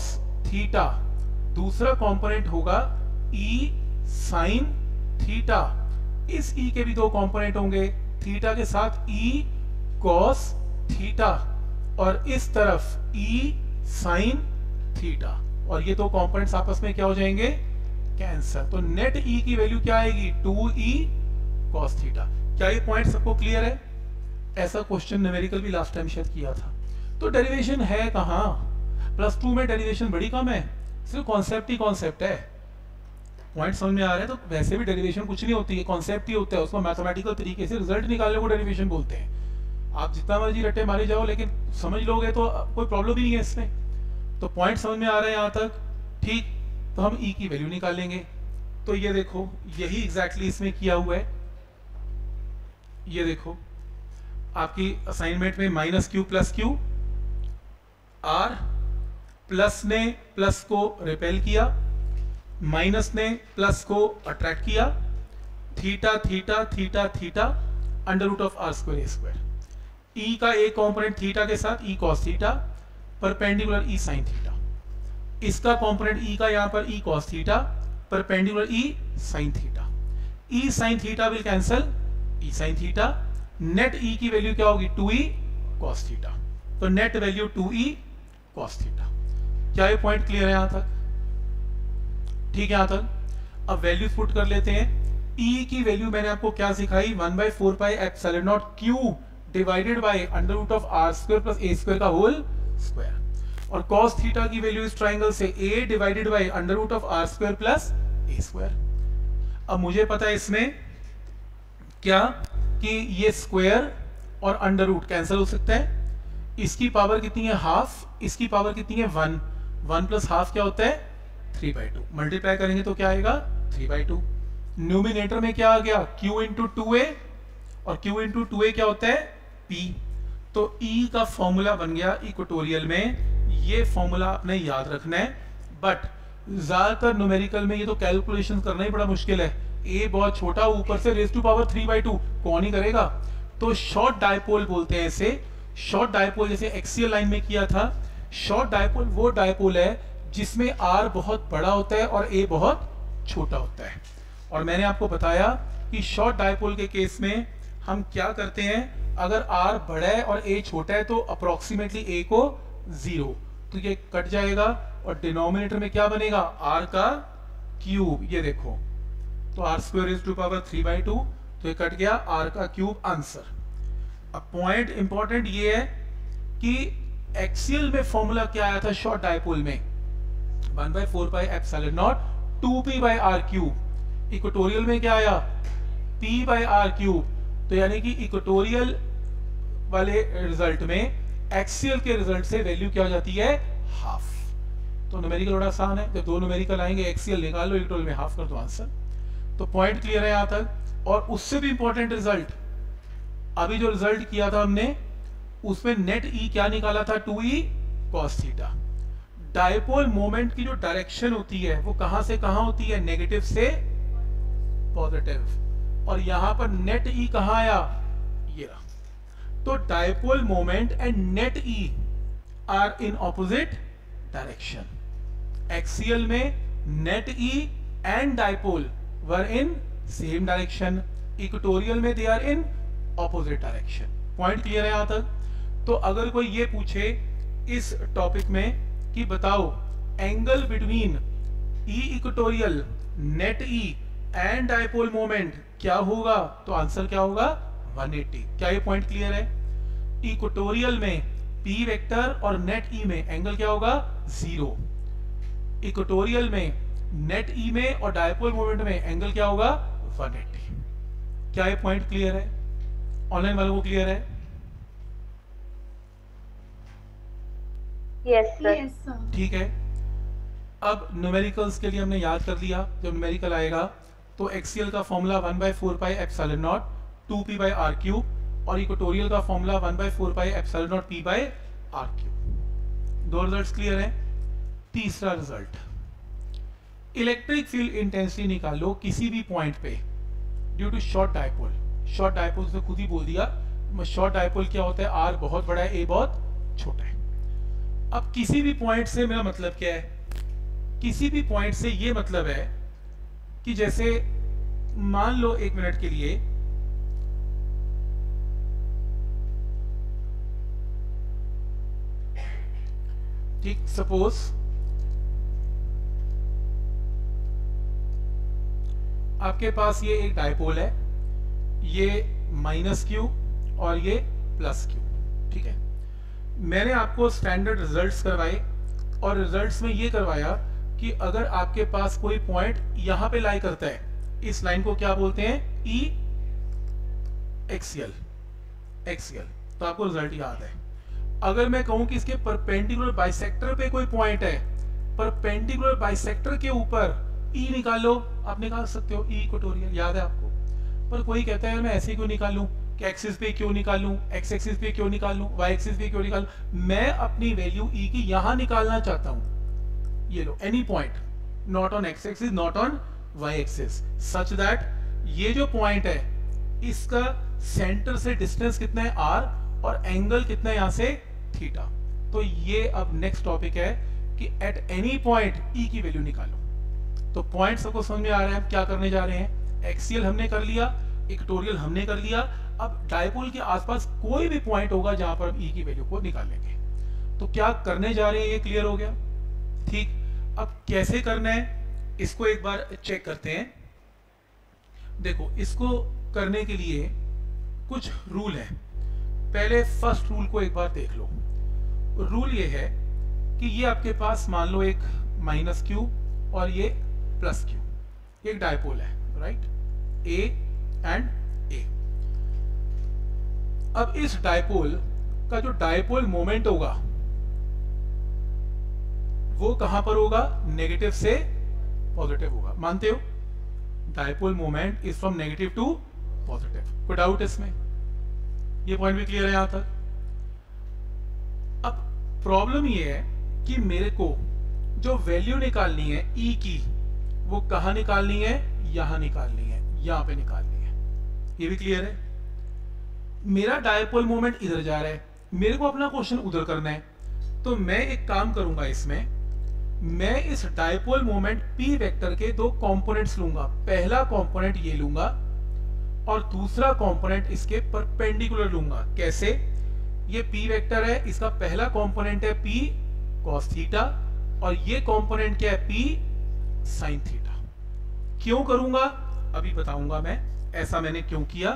थीटा। दूसरा कंपोनेंट होगा E sin थीटा। इस E के भी दो कंपोनेंट होंगे। थीटा के साथ E cos थीटा और इस तरफ़ E sin थीटा। और ये दो कंपोनेंट्स आपस में क्या हो जाएँगे? कैंसर तो नेट E की वैल्यू क्या आएगी? 2E cos थीटा क्या ये पॉइंट सबको क्लियर है? ऐसा क्वेश्चन न्यूमेरिकल भी लास्ट टाइम शायद किया था। तो डेरिवेशन है कहाँ? प्लस टू में डेरिवेशन बड़ी कम है। सिर्फ़ कॉन्सेप्ट ही कॉन्सेप्ट है। पॉइंट समझ में आ रहा है? तो वैसे भी डेरिवेशन कुछ नहीं होती है। कॉन्सेप्ट ही होता है। उसको मैथमेटिकल तरीके से रिज़ल्ट निकालने को डेरिवेशन बोलते हैं। आप जितना मर्ज़ी रट्टे मारे जाओ, लेकिन समझ लोगे तो कोई प्रॉब्लम ही नहीं है इसमें। तो पॉइंट समझ में आ रहा है यहाँ तक? ठीक तो हम ई e की वैल्यू निकालेंगे। तो ये देखो, यही एग्जैक्टली exactly इसमें किया हुआ है। ये देखो, आपकी असाइनमेंट में minus Q plus Q R plus ने प्लस को रिपेल किया माइनस ने प्लस को अट्रैक्ट किया theta theta theta theta under root of R square square E का एक कंपोनेंट थीटा के साथ E cos theta perpendicular E sine theta इसका कंपोनेंट ई का यहाँ पर E cos theta perpendicular E sine theta E sine theta will cancel E sine theta net E की value क्या होगी? टू ई कॉस थीटा तो net value two E cos theta क्या ये पॉइंट क्लियर है यहाँ तक? ठीक है यहाँ तक? अब वैल्यूज़ पुट कर लेते हैं। ई की वैल्यू मैंने आपको क्या सिखाई? One by four pi epsilon naught Q divided by under root of R square plus A square का होल स्क्वायर और cos थीटा की वैल्यू इस ट्राइंगल से a divided by under root of R square plus A square अब मुझे पता है इसमें क्या? कि ये स्क्वायर और अंडर रूट कैंसिल हो सकता है। इसकी पावर कितनी है? हाफ़ इसकी पावर कितनी है? वन वन प्लस हाफ़ क्या होता है? थ्री बाई टू मल्टीप्लाई करेंगे तो क्या आएगा? थ्री बाई टू न्यूमिनेटर में क्या आ गया? q इंटू टू ए और q इंटू टू ए क्या होता है? p. तो E का फॉर्मूला बन गया इक्वेटोरियल में। ये फॉर्मूला आपने याद रखना है। बट ज़्यादातर न्यूमेरिकल में ये तो कैलकुलेशन करना ही बड़ा मुश्किल है। ए बहुत छोटा, ऊपर से raise to power three by two कौन ही करेगा? तो शॉर्ट डायपोल बोलते हैं इसे। शॉर्ट डायपोल जैसे एक्सियल लाइन में किया था। शॉर्ट डायपोल वो डायपोल है जिसमें आर बहुत बड़ा होता है और ए बहुत छोटा होता है। और मैंने आपको बताया कि शॉर्ट डायपोल के केस में हम क्या करते हैं? अगर आर बड़ा है और ए छोटा है तो अप्रोक्सीमेटली ए को ज़ीरो तो ये कट जाएगा और डिनोमिनेटर में क्या बनेगा? आर का क्यूब ये देखो। तो R square is to power three by two तो ये कट गया आर का क्यूब आंसर अब पॉइंट इंपॉर्टेंट ये है कि एक्सियल में फॉर्मूला क्या आया था? शॉर्ट डायपोल में। One by four by epsilon naught two P by R cube equatorial में क्या आया? पी बाई आर क्यूब तो यानी कि इक्वेटोरियल वाले रिज़ल्ट में एक्सियल के रिज़ल्ट से वैल्यू क्या हो जाती है? हाफ़। तो न्यूमेरिकल बड़ा आसान है। जब दो न्यूमेरिकल आएँगे, एक्सियल निकाल लो, इक्वेटोरियल में हाफ़ कर दो आंसर। तो पॉइंट क्लियर है यहाँ तक। और उससे भी इंपॉर्टेंट रिज़ल्ट अभी जो रिज़ल्ट किया था हमने, उसमें नेट ई क्या निकाला था? Two E cos theta dipole moment की जो डायरेक्शन होती है, वो कहाँ से कहाँ होती है? नेगेटिव से पॉजिटिव और यहाँ पर नेट ई कहा आया? ये तो dipole moment and net E are in opposite direction axial में net E and dipole were in same direction equatorial में they are in opposite direction point clear है यहाँ तक? तो अगर कोई ये पूछे इस टॉपिक में कि बताओ angle between E equatorial net E and dipole moment क्या होगा? तो आंसर क्या होगा? 180 क्या ये पॉइंट क्लियर है? इक्वेटोरियल में पी वेक्टर और नेट ई में एंगल क्या होगा? ज़ीरो। इक्वेटोरियल में नेट ई में और डायपोल मोमेंट में एंगल क्या होगा? 180 क्या ये पॉइंट क्लियर है? ऑनलाइन वालों को क्लियर है? यस सर यस सर ठीक है। अब न्यूमेरिकल्स के लिए हमने याद कर लिया। जब न्यूमेरिकल आएगा तो एक्सियल का formula one by four pi epsilon naught two P by R cube और इक्वेटोरियल का formula one by four pi epsilon naught P by R cube दो रिजल्ट्स क्लियर हैं। तीसरा रिज़ल्ट इलेक्ट्रिक फ़ील्ड इंटेंसिटी निकालो किसी भी point पे due to short dipole short dipole से खुद ही बोल दिया शॉर्ट डायपोल क्या होता है? आर बहुत बड़ा है ए बहुत छोटा है. अब किसी भी पॉइंट से मेरा मतलब क्या है? किसी भी पॉइंट से ये मतलब है कि जैसे मान लो एक मिनट के लिए ठीक सपोज़ आपके पास ये एक डायपोल है, ये माइनस क्यू और ये प्लस क्यू ठीक है? मैंने आपको स्टैंडर्ड रिजल्ट्स करवाए और रिजल्ट्स में ये करवाया कि अगर आपके पास कोई पॉइंट यहाँ पे लाई करता है, इस लाइन को क्या बोलते हैं? ई एक्सियल एक्सियल तो आपको रिज़ल्ट याद है। अगर मैं कहूँ कि इसके परपेंडिकुलर बाइसेक्टर पे कोई पॉइंट है परपेंडिकुलर बाइसेक्टर के ऊपर ई e निकाल लो आप निकाल सकते हो। ई e इक्वेटोरियल याद है आपको? पर कोई कहता है मैं ऐसे क्यों निकालूं? कि एक्सिस पे क्यों निकालूं? एक्स एक्सिस पे क्यों निकालूं? वाई एक्सिस पे क्यों निकालूं? मैं अपनी वैल्यू ई की यहाँ निकालना चाहता हूँ। ये लो any point not on X axis not on Y axis such that ये जो पॉइंट है, इसका सेंटर से डिस्टेंस कितना है आर और एंगल कितना है यहाँ से थीटा तो ये अब नेक्स्ट टॉपिक है कि एट एनी पॉइंट ई की वैल्यू निकालो. तो पॉइंट सबको समझ में आ रहा है क्या करने जा रहे हैं? एक्सियल हमने कर लिया इक्टोरियल हमने कर लिया, अब डायपोल के आसपास कोई भी पॉइंट होगा जहाँ पर ई e की वैल्यू को निकालेंगे तो क्या करने जा रहे हैं? ये क्लियर हो गया. ठीक. अब कैसे करना है, इसको एक बार चेक करते हैं। देखो, इसको करने के लिए कुछ रूल है। पहले फ़र्स्ट रूल को एक बार देख लो। रूल ये है कि ये आपके पास मान लो एक माइनस क्यू और ये प्लस क्यू एक डायपोल है राइट ए एंड ए अब इस डायपोल का जो डायपोल मोमेंट होगा वो कहाँ पर होगा? नेगेटिव से पॉजिटिव होगा। मानते हो? Dipole moment is from negative to positive कोई डाउट इसमें? ये पॉइंट भी क्लियर है यहाँ तक। अब प्रॉब्लम ये है कि मेरे को जो वैल्यू निकालनी है ई e की, वो कहा निकालनी है? यहाँ निकालनी है। यहाँ पे निकालनी है। ये भी क्लियर है? मेरा डायपोल मोमेंट इधर जा रहा है। मेरे को अपना क्वेश्चन उधर करना है। तो मैं एक काम करूँगा इसमें। मैं इस डायपोल मोमेंट पी वेक्टर के दो कंपोनेंट्स लूँगा। पहला कंपोनेंट ये लूँगा और दूसरा कंपोनेंट इसके परपेंडिकुलर लूँगा। कैसे? ये पी वेक्टर है, इसका पहला कंपोनेंट है पी कॉस थीटा और ये कंपोनेंट क्या है? पी साइन थीटा क्यों करूँगा? अभी बताऊँगा मैं, ऐसा मैंने क्यों किया?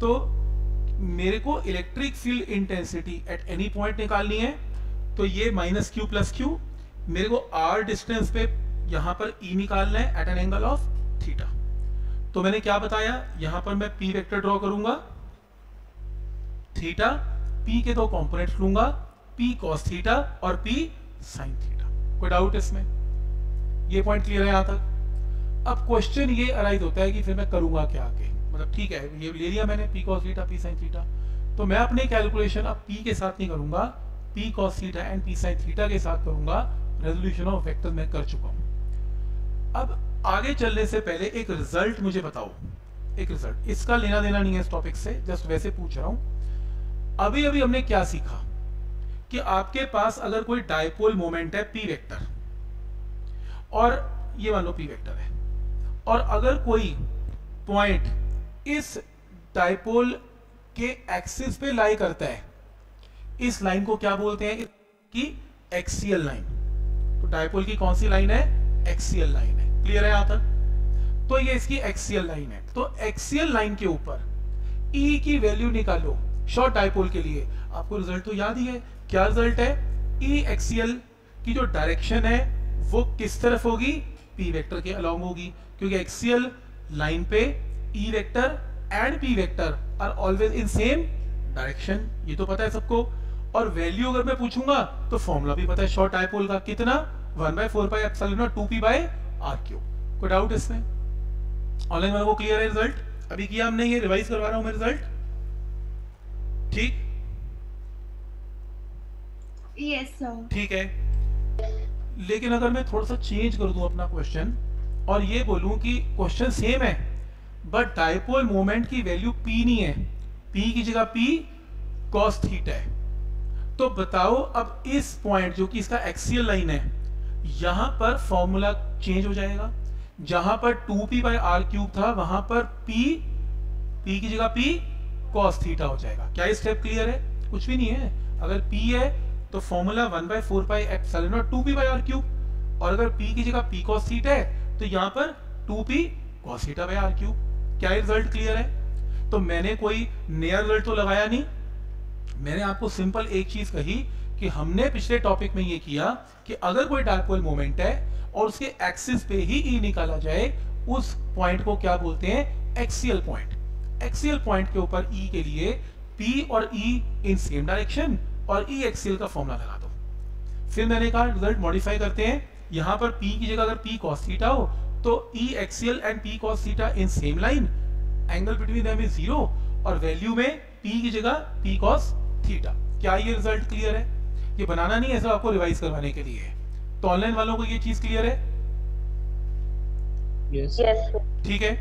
तो मेरे को electric field intensity at any point निकालनी है तो ये माइनस क्यू प्लस क्यू मेरे को आर डिस्टेंस पे यहाँ पर ई e निकालना है at an angle of theta तो मैंने क्या बताया? यहाँ पर मैं पी वेक्टर ड्रॉ करूँगा। थीटा पी के दो कंपोनेंट्स लूँगा। पी कॉस थीटा और पी साइन थीटा कोई डाउट इसमें? ये पॉइंट क्लियर है यहाँ तक? अब क्वेश्चन ये अराइज होता है कि फिर मैं करूँगा क्या आगे? मतलब ठीक है, ये ले लिया मैंने P cos theta P sine theta तो मैं अपनी कैलकुलेशन अब पी के साथ नहीं करूँगा। P cos theta and P sine theta के साथ करूँगा। रेजोल्यूशन ऑफ़ वेक्टर मैं कर चुका हूँ। अब आगे चलने से पहले एक रिज़ल्ट मुझे बताओ। एक रिज़ल्ट इसका लेना देना नहीं है इस टॉपिक से जस्ट वैसे पूछ रहा हूँ। अभी अभी हमने क्या सीखा? कि आपके पास अगर कोई डायपोल मोमेंट है पी वेक्टर और ये मान लो पी वेक्टर है। और अगर कोई पॉइंट इस डायपोल के एक्सिस पे लाई करता है, इस लाइन को क्या बोलते हैं? कि एक्सियल लाइन तो डायपोल की कौन सी लाइन है? एक्सियल लाइन है। क्लियर है यहाँ तक? तो ये इसकी एक्सियल लाइन है। तो एक्सियल लाइन के ऊपर ई e की वैल्यू निकालो शॉर्ट डायपोल के लिए। आपको रिज़ल्ट तो याद ही है। क्या रिज़ल्ट है? ई e एक्सियल की जो डायरेक्शन है, वो किस तरफ़ होगी? पी वेक्टर के अलोंग होगी। क्योंकि एक्सियल लाइन पे E vector and P vector are always in same direction ये तो पता है सबको। और वैल्यू अगर मैं पूछूँगा तो फॉर्मूला भी पता है शॉर्ट डायपोल का कितना? One by four by epsilon two P by R cube कोई डाउट इसमें? ऑनलाइन वालों को क्लियर है रिज़ल्ट अभी किया हमने ये रिवाइज करवा रहा हूँ मैं रिज़ल्ट ठीक? यस सर ठीक है। लेकिन अगर मैं थोड़ा सा चेंज कर दूँ अपना क्वेश्चन और ये बोलूँ कि क्वेश्चन सेम है बट डाइपोल मोमेंट की वैल्यू पी नहीं है। पी की जगह पी cos थीटा है। तो बताओ अब इस पॉइंट जो कि इसका एक्सियल लाइन है, यहाँ पर फॉर्मूला चेंज हो जाएगा। जहाँ पर 2p P by are cube था, वहाँ पर p p की जगह p cos थीटा हो जाएगा। क्या ये स्टेप क्लियर है? कुछ भी नहीं है। अगर p है तो formula one by four pi naught two P by R cube और अगर p की जगह p cos थीटा है तो यहाँ पर two P cos theta by R cube क्या रिज़ल्ट क्लियर है? तो मैंने कोई नया रिज़ल्ट तो लगाया नहीं। मैंने आपको सिंपल एक चीज़ कही कि हमने पिछले टॉपिक में ये किया कि अगर कोई डायपोल मोमेंट है और उसके एक्सिस पे ही ई निकाला जाए, उस पॉइंट को क्या बोलते हैं? एक्सियल पॉइंट एक्सियल पॉइंट के ऊपर ई के लिए पी और ई इन सेम डायरेक्शन और ई एक्सियल का फॉर्मूला लगा दो। फिर मैंने कहा रिज़ल्ट मॉडिफाई करते हैं। यहाँ पर पी की जगह अगर p cos थीटा हो तो E axial and p cos theta in same line angle between them is zero और वैल्यू में पी की जगह पी cos थीटा क्या ये रिज़ल्ट क्लियर है? ये बनाना नहीं है सब आपको रिवाइज करवाने के लिए। तो ऑनलाइन वालों को ये चीज़ क्लियर है? यस यस ठीक है?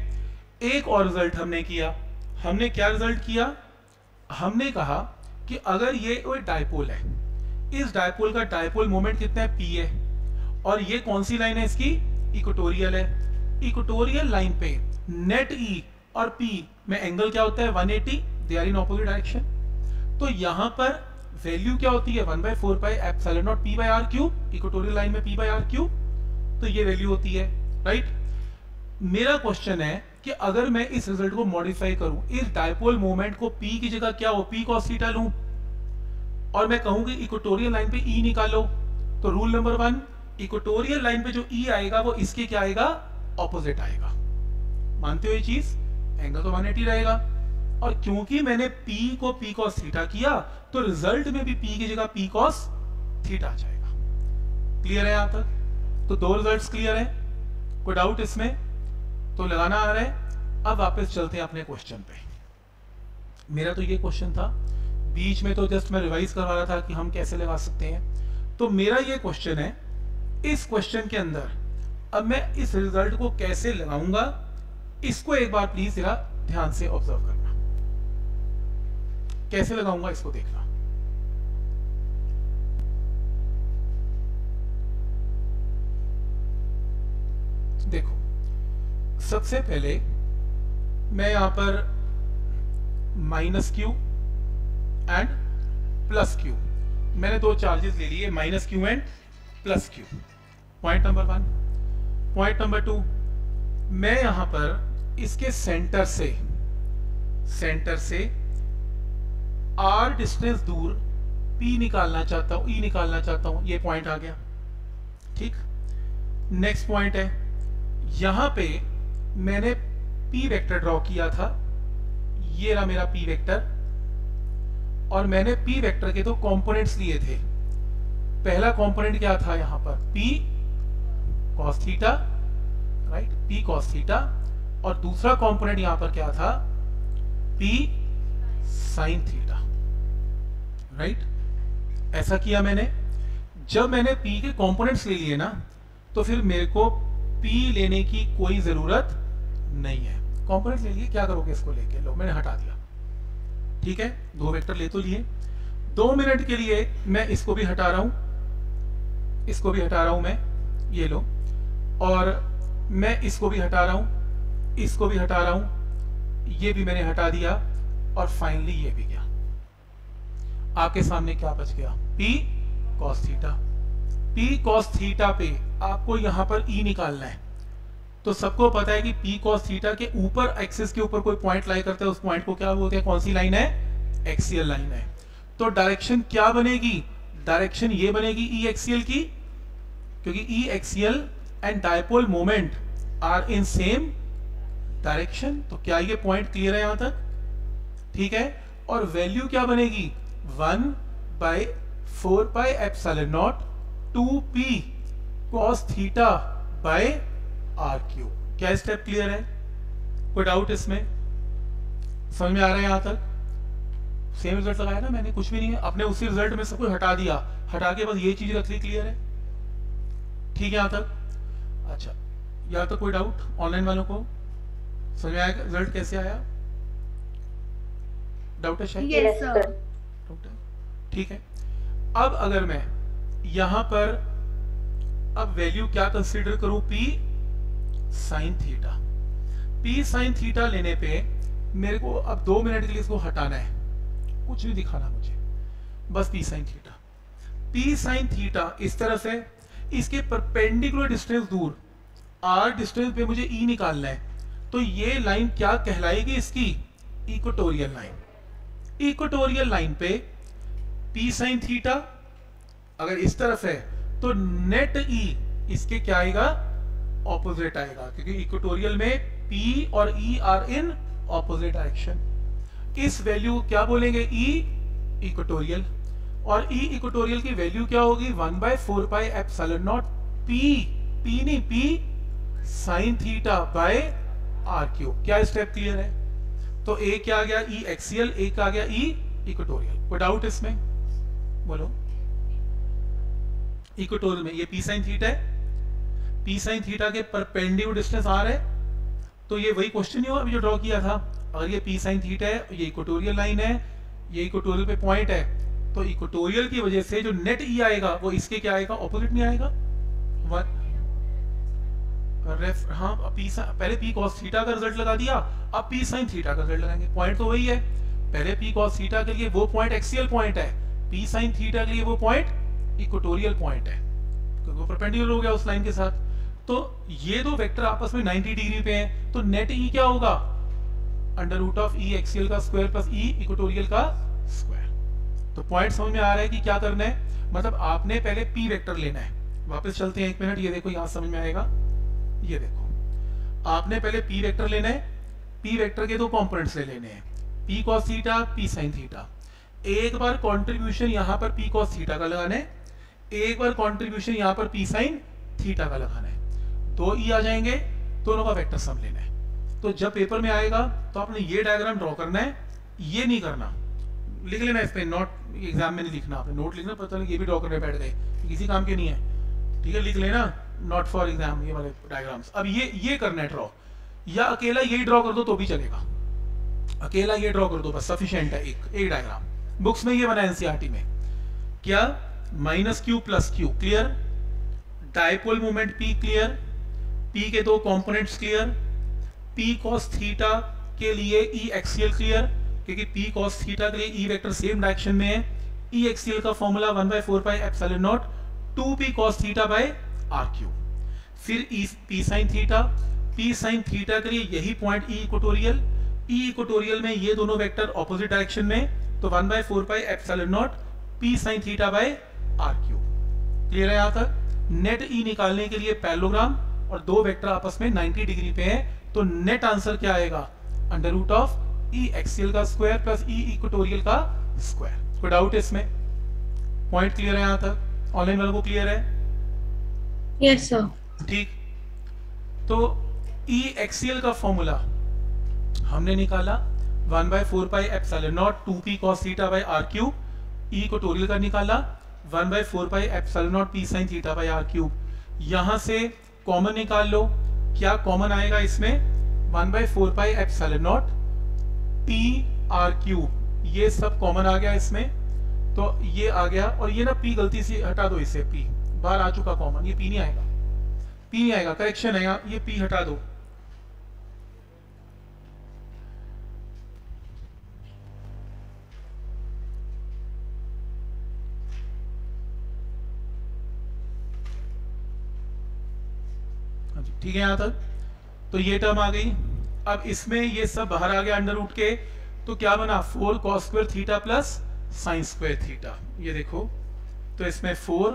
एक और रिज़ल्ट हमने किया। हमने क्या रिज़ल्ट किया? हमने कहा कि अगर ये कोई डायपोल है इस डायपोल का डायपोल मोमेंट कितना है? पी है। और ये कौन सी लाइन है इसकी? इक्वेटोरियल है। इक्वेटोरियल लाइन पे नेट ई और पी में एंगल क्या होता है? 180 they are in opposite direction तो यहाँ पर वैल्यू क्या होती है? 1 by four pi epsilon naught P by R cube equatorial line में पी बाई आर क्यूब तो ये वैल्यू होती है राइट मेरा क्वेश्चन है कि अगर मैं इस रिज़ल्ट को मॉडिफाई करूँ, इस डायपोल मोमेंट को p की जगह क्या हो? P cos थीटा लूँ। और मैं कहूँ कि इक्वेटोरियल लाइन पे ई e निकालो तो rule number one equatorial line पे जो ई e आएगा, वो इसके क्या आएगा? ऑपोजिट आएगा। मानते हो ये चीज़? एंगल तो 180 रहेगा। और क्योंकि मैंने p को p cos थीटा किया तो रिज़ल्ट में भी p की जगह p cos थीटा आ जाएगा। क्लियर है यहाँ तक? तो दो रिजल्ट्स क्लियर है। कोई डाउट इसमें? तो लगाना आ रहा है। अब वापस चलते हैं अपने क्वेश्चन पे। मेरा तो ये क्वेश्चन था। बीच में तो जस्ट मैं रिवाइज करवा रहा था कि हम कैसे लगा सकते हैं। तो मेरा ये क्वेश्चन है, इस क्वेश्चन के अंदर अब मैं इस रिज़ल्ट को कैसे लगाऊँगा, इसको एक बार प्लीज़ जरा ध्यान से ऑब्ज़र्व करना। कैसे लगाऊँगा इसको देखना। देखो, सबसे पहले मैं यहाँ पर minus Q and plus Q मैंने दो चार्जेस ले लिए minus Q and plus Q point number one point number two मैं यहाँ पर इसके सेंटर से सेंटर से आर डिस्टेंस दूर पी निकालना चाहता हूँ ई निकालना चाहता हूँ, ये पॉइंट आ गया। ठीक? नेक्स्ट पॉइंट है। यहाँ पे मैंने p वेक्टर ड्रॉ किया था। ये रहा मेरा p वेक्टर और मैंने p वेक्टर के दो तो कंपोनेंट्स लिए थे। पहला कंपोनेंट क्या था यहाँ पर? P cos theta right p cos theta और दूसरा कंपोनेंट यहाँ पर क्या था? P sin थीटा राइट ऐसा किया मैंने। जब मैंने पी के कंपोनेंट्स ले लिए ना तो फिर मेरे को पी लेने की कोई ज़रूरत नहीं है। कंपोनेंट ले लिए, क्या करोगे इसको लेके? लो, मैंने हटा दिया। ठीक है? दो वेक्टर ले तो लिए। दो मिनट के लिए मैं इसको भी हटा रहा हूँ। इसको भी हटा रहा हूँ मैं। ये लो। और मैं इसको भी हटा रहा हूँ। इसको भी हटा रहा हूँ। ये भी मैंने हटा दिया। और फाइनली ये भी आपके सामने क्या बच गया? P cos theta P cos theta पे आपको यहाँ पर E निकालना है। तो सबको पता है कि P cos थीटा के ऊपर एक्सिस के ऊपर कोई पॉइंट लाई करते हैं, उस पॉइंट को क्या बोलते हैं? कौन सी लाइन है? एक्सियल लाइन है। तो डायरेक्शन क्या बनेगी? डायरेक्शन ये बनेगी ई एक्सियल की, क्योंकि E axial and dipole moment are in same direction तो क्या ये पॉइंट क्लियर है यहाँ तक? ठीक है? और वैल्यू क्या बनेगी? One by four by epsilon naught two P cos theta by R cube क्या स्टेप क्लियर है? कोई डाउट इसमें। समझ में आ रहा है यहाँ तक? सेम रिज़ल्ट लगाया ना मैंने कुछ भी नहीं है। अपने उसी रिज़ल्ट में सब कुछ हटा दिया। हटा के बस ये चीज़ रख ली क्लियर है? ठीक है यहाँ तक? अच्छा यहाँ तक कोई डाउट ऑनलाइन वालों को? समझ में आया रिज़ल्ट कैसे आया? डाउट है शायद? Yes, ठीक है? अब अगर मैं यहाँ पर अब वैल्यू क्या कंसीडर करूँ? P sine theta P sine theta लेने पे मेरे को अब दो मिनट के लिए इसको हटाना है। कुछ नहीं दिखाना मुझे। बस P sine theta P sine theta इस तरह से, इसके परपेंडिकुलर डिस्टेंस दूर आर डिस्टेंस पे मुझे ई निकालना है। तो ये लाइन क्या कहलाएगी इसकी? इक्वेटोरियल लाइन इक्वेटोरियल लाइन पे पी साइन थीटा अगर इस तरफ़ है तो नेट ई इसके क्या आएगा? ऑपोजिट आएगा, क्योंकि इक्वेटोरियल में पी और E are in opposite direction इस वैल्यू क्या बोलेंगे? ई इक्वेटोरियल और ई इक्वेटोरियल की वैल्यू क्या होगी? One by four by epsilon naught P P नहीं P sine theta by R cube क्या स्टेप क्लियर है? तो ए क्या आ गया? ई एक्सियल ए का आ गया ई इक्वेटोरियल कोई डाउट इसमें. बोलो। इक्वेटोरियल में ये पी साइन थीटा है। पी साइन थीटा के परपेंडिकुलर डिस्टेंस आर है। तो ये वही क्वेश्चन ही होगा अभी जो ड्रॉ किया था। अगर ये पी साइन थीटा है, ये इक्वेटोरियल लाइन है, ये इक्वेटोरियल पे पॉइंट है तो इक्वेटोरियल की वजह से जो नेट ई आएगा, वो इसके क्या आएगा? ऑपोजिट में आएगा। वन रेफ हाँ पी पहले पी कॉस थीटा का रिज़ल्ट लगा दिया, अब पी साइन थीटा का रिज़ल्ट लगाएँगे। पॉइंट तो वही है। पहले पी कॉस थीटा के लिए वो पॉइंट एक्सियल पॉइंट है। पी साइन थीटा के लिए वो पॉइंट इक्वेटोरियल पॉइंट है। क्योंकि वो परपेंडिकुलर हो गया उस लाइन के साथ। तो ये दो वेक्टर आपस में 90 डिग्री पे हैं। तो नेट ई क्या होगा? Under root of E axial का स्क्वायर प्लस ई इक्वेटोरियल का स्क्वायर तो पॉइंट समझ में आ रहा है कि क्या करना है? मतलब आपने पहले पी वेक्टर लेना है। वापस चलते हैं एक मिनट ये देखो, यहाँ समझ में आएगा। ये देखो। आपने पहले पी वेक्टर लेना है। पी वेक्टर के दो कंपोनेंट्स ले लेने हैं। P cos theta P sine theta एक बार कंट्रीब्यूशन यहाँ पर पी कॉस थीटा का लगाना है। एक बार कंट्रीब्यूशन यहाँ पर पी साइन थीटा का लगाना है। दो ई आ जाएँगे, दोनों का वेक्टर सम लेना है। तो जब पेपर में आएगा तो आपने ये डायग्राम ड्रॉ करना है, ये नहीं करना। लिख लेना इस पे नोट एग्ज़ाम में नहीं लिखना आपने। नोट लिखना, पता नहीं, ये भी ड्रॉ करने बैठ गए। किसी काम के नहीं है। ठीक है, लिख लेना। नॉट फॉर एग्ज़ाम ये वाले डायग्राम्स अब ये ये करना है ड्रॉ या अकेला यही ड्रॉ कर दो तो भी चलेगा। अकेला ये ड्रॉ कर दो, बस सफिशिएंट है एक एक डायग्राम बुक्स में ये बना एनसीईआरटी में। क्या? Minus Q plus Q clear dipole moment P clear P के दो components clear P cos theta के लिए ई एक्सियल क्लियर क्योंकि पी कॉस थीटा के लिए ई वेक्टर सेम डायरेक्शन में है। ई एक्सियल का formula one by four by epsilon naught two P cos theta by R cube फिर E P sine theta P sine theta के लिए यही point E equatorial E equatorial में ये दोनों वेक्टर ऑपोजिट डायरेक्शन में। तो one by four by epsilon naught P sine theta by R cube clear है यहाँ तक? नेट ई निकालने के लिए पैलोग्राम और दो वेक्टर आपस में 90 डिग्री पे हैं तो नेट आंसर क्या आएगा? Under root of E axial का स्क्वायर प्लस ई इक्वेटोरियल का स्क्वायर कोई डाउट इसमें? पॉइंट क्लियर है यहाँ तक? ऑनलाइन वालों को क्लियर है? यस सर ठीक। तो ई एक्सियल का फॉर्मूला हमने निकाला। One by four by epsilon naught two P cos theta by R cube E equatorial का निकाला, one by four by epsilon naught P sine theta by R cube. यहाँ से common निकाल लो, क्या कॉमन आएगा इसमें? One by four by epsilon naught P R cube. ये सब कॉमन आ गया इसमें। तो ये आ गया, और ये ना पी गलती से हटा दो इसे, पी। बाहर आ चुका कॉमन, ये पी नहीं आएगा। पी नहीं आएगा, करेक्शन है यहाँ ये पी हटा दो। ठीक है यहाँ तक? तो ये टर्म आ गई। अब इसमें ये सब बाहर आ गया अंडर रूट के। तो क्या बना? Four cos square theta plus sine square theta ये देखो। तो इसमें four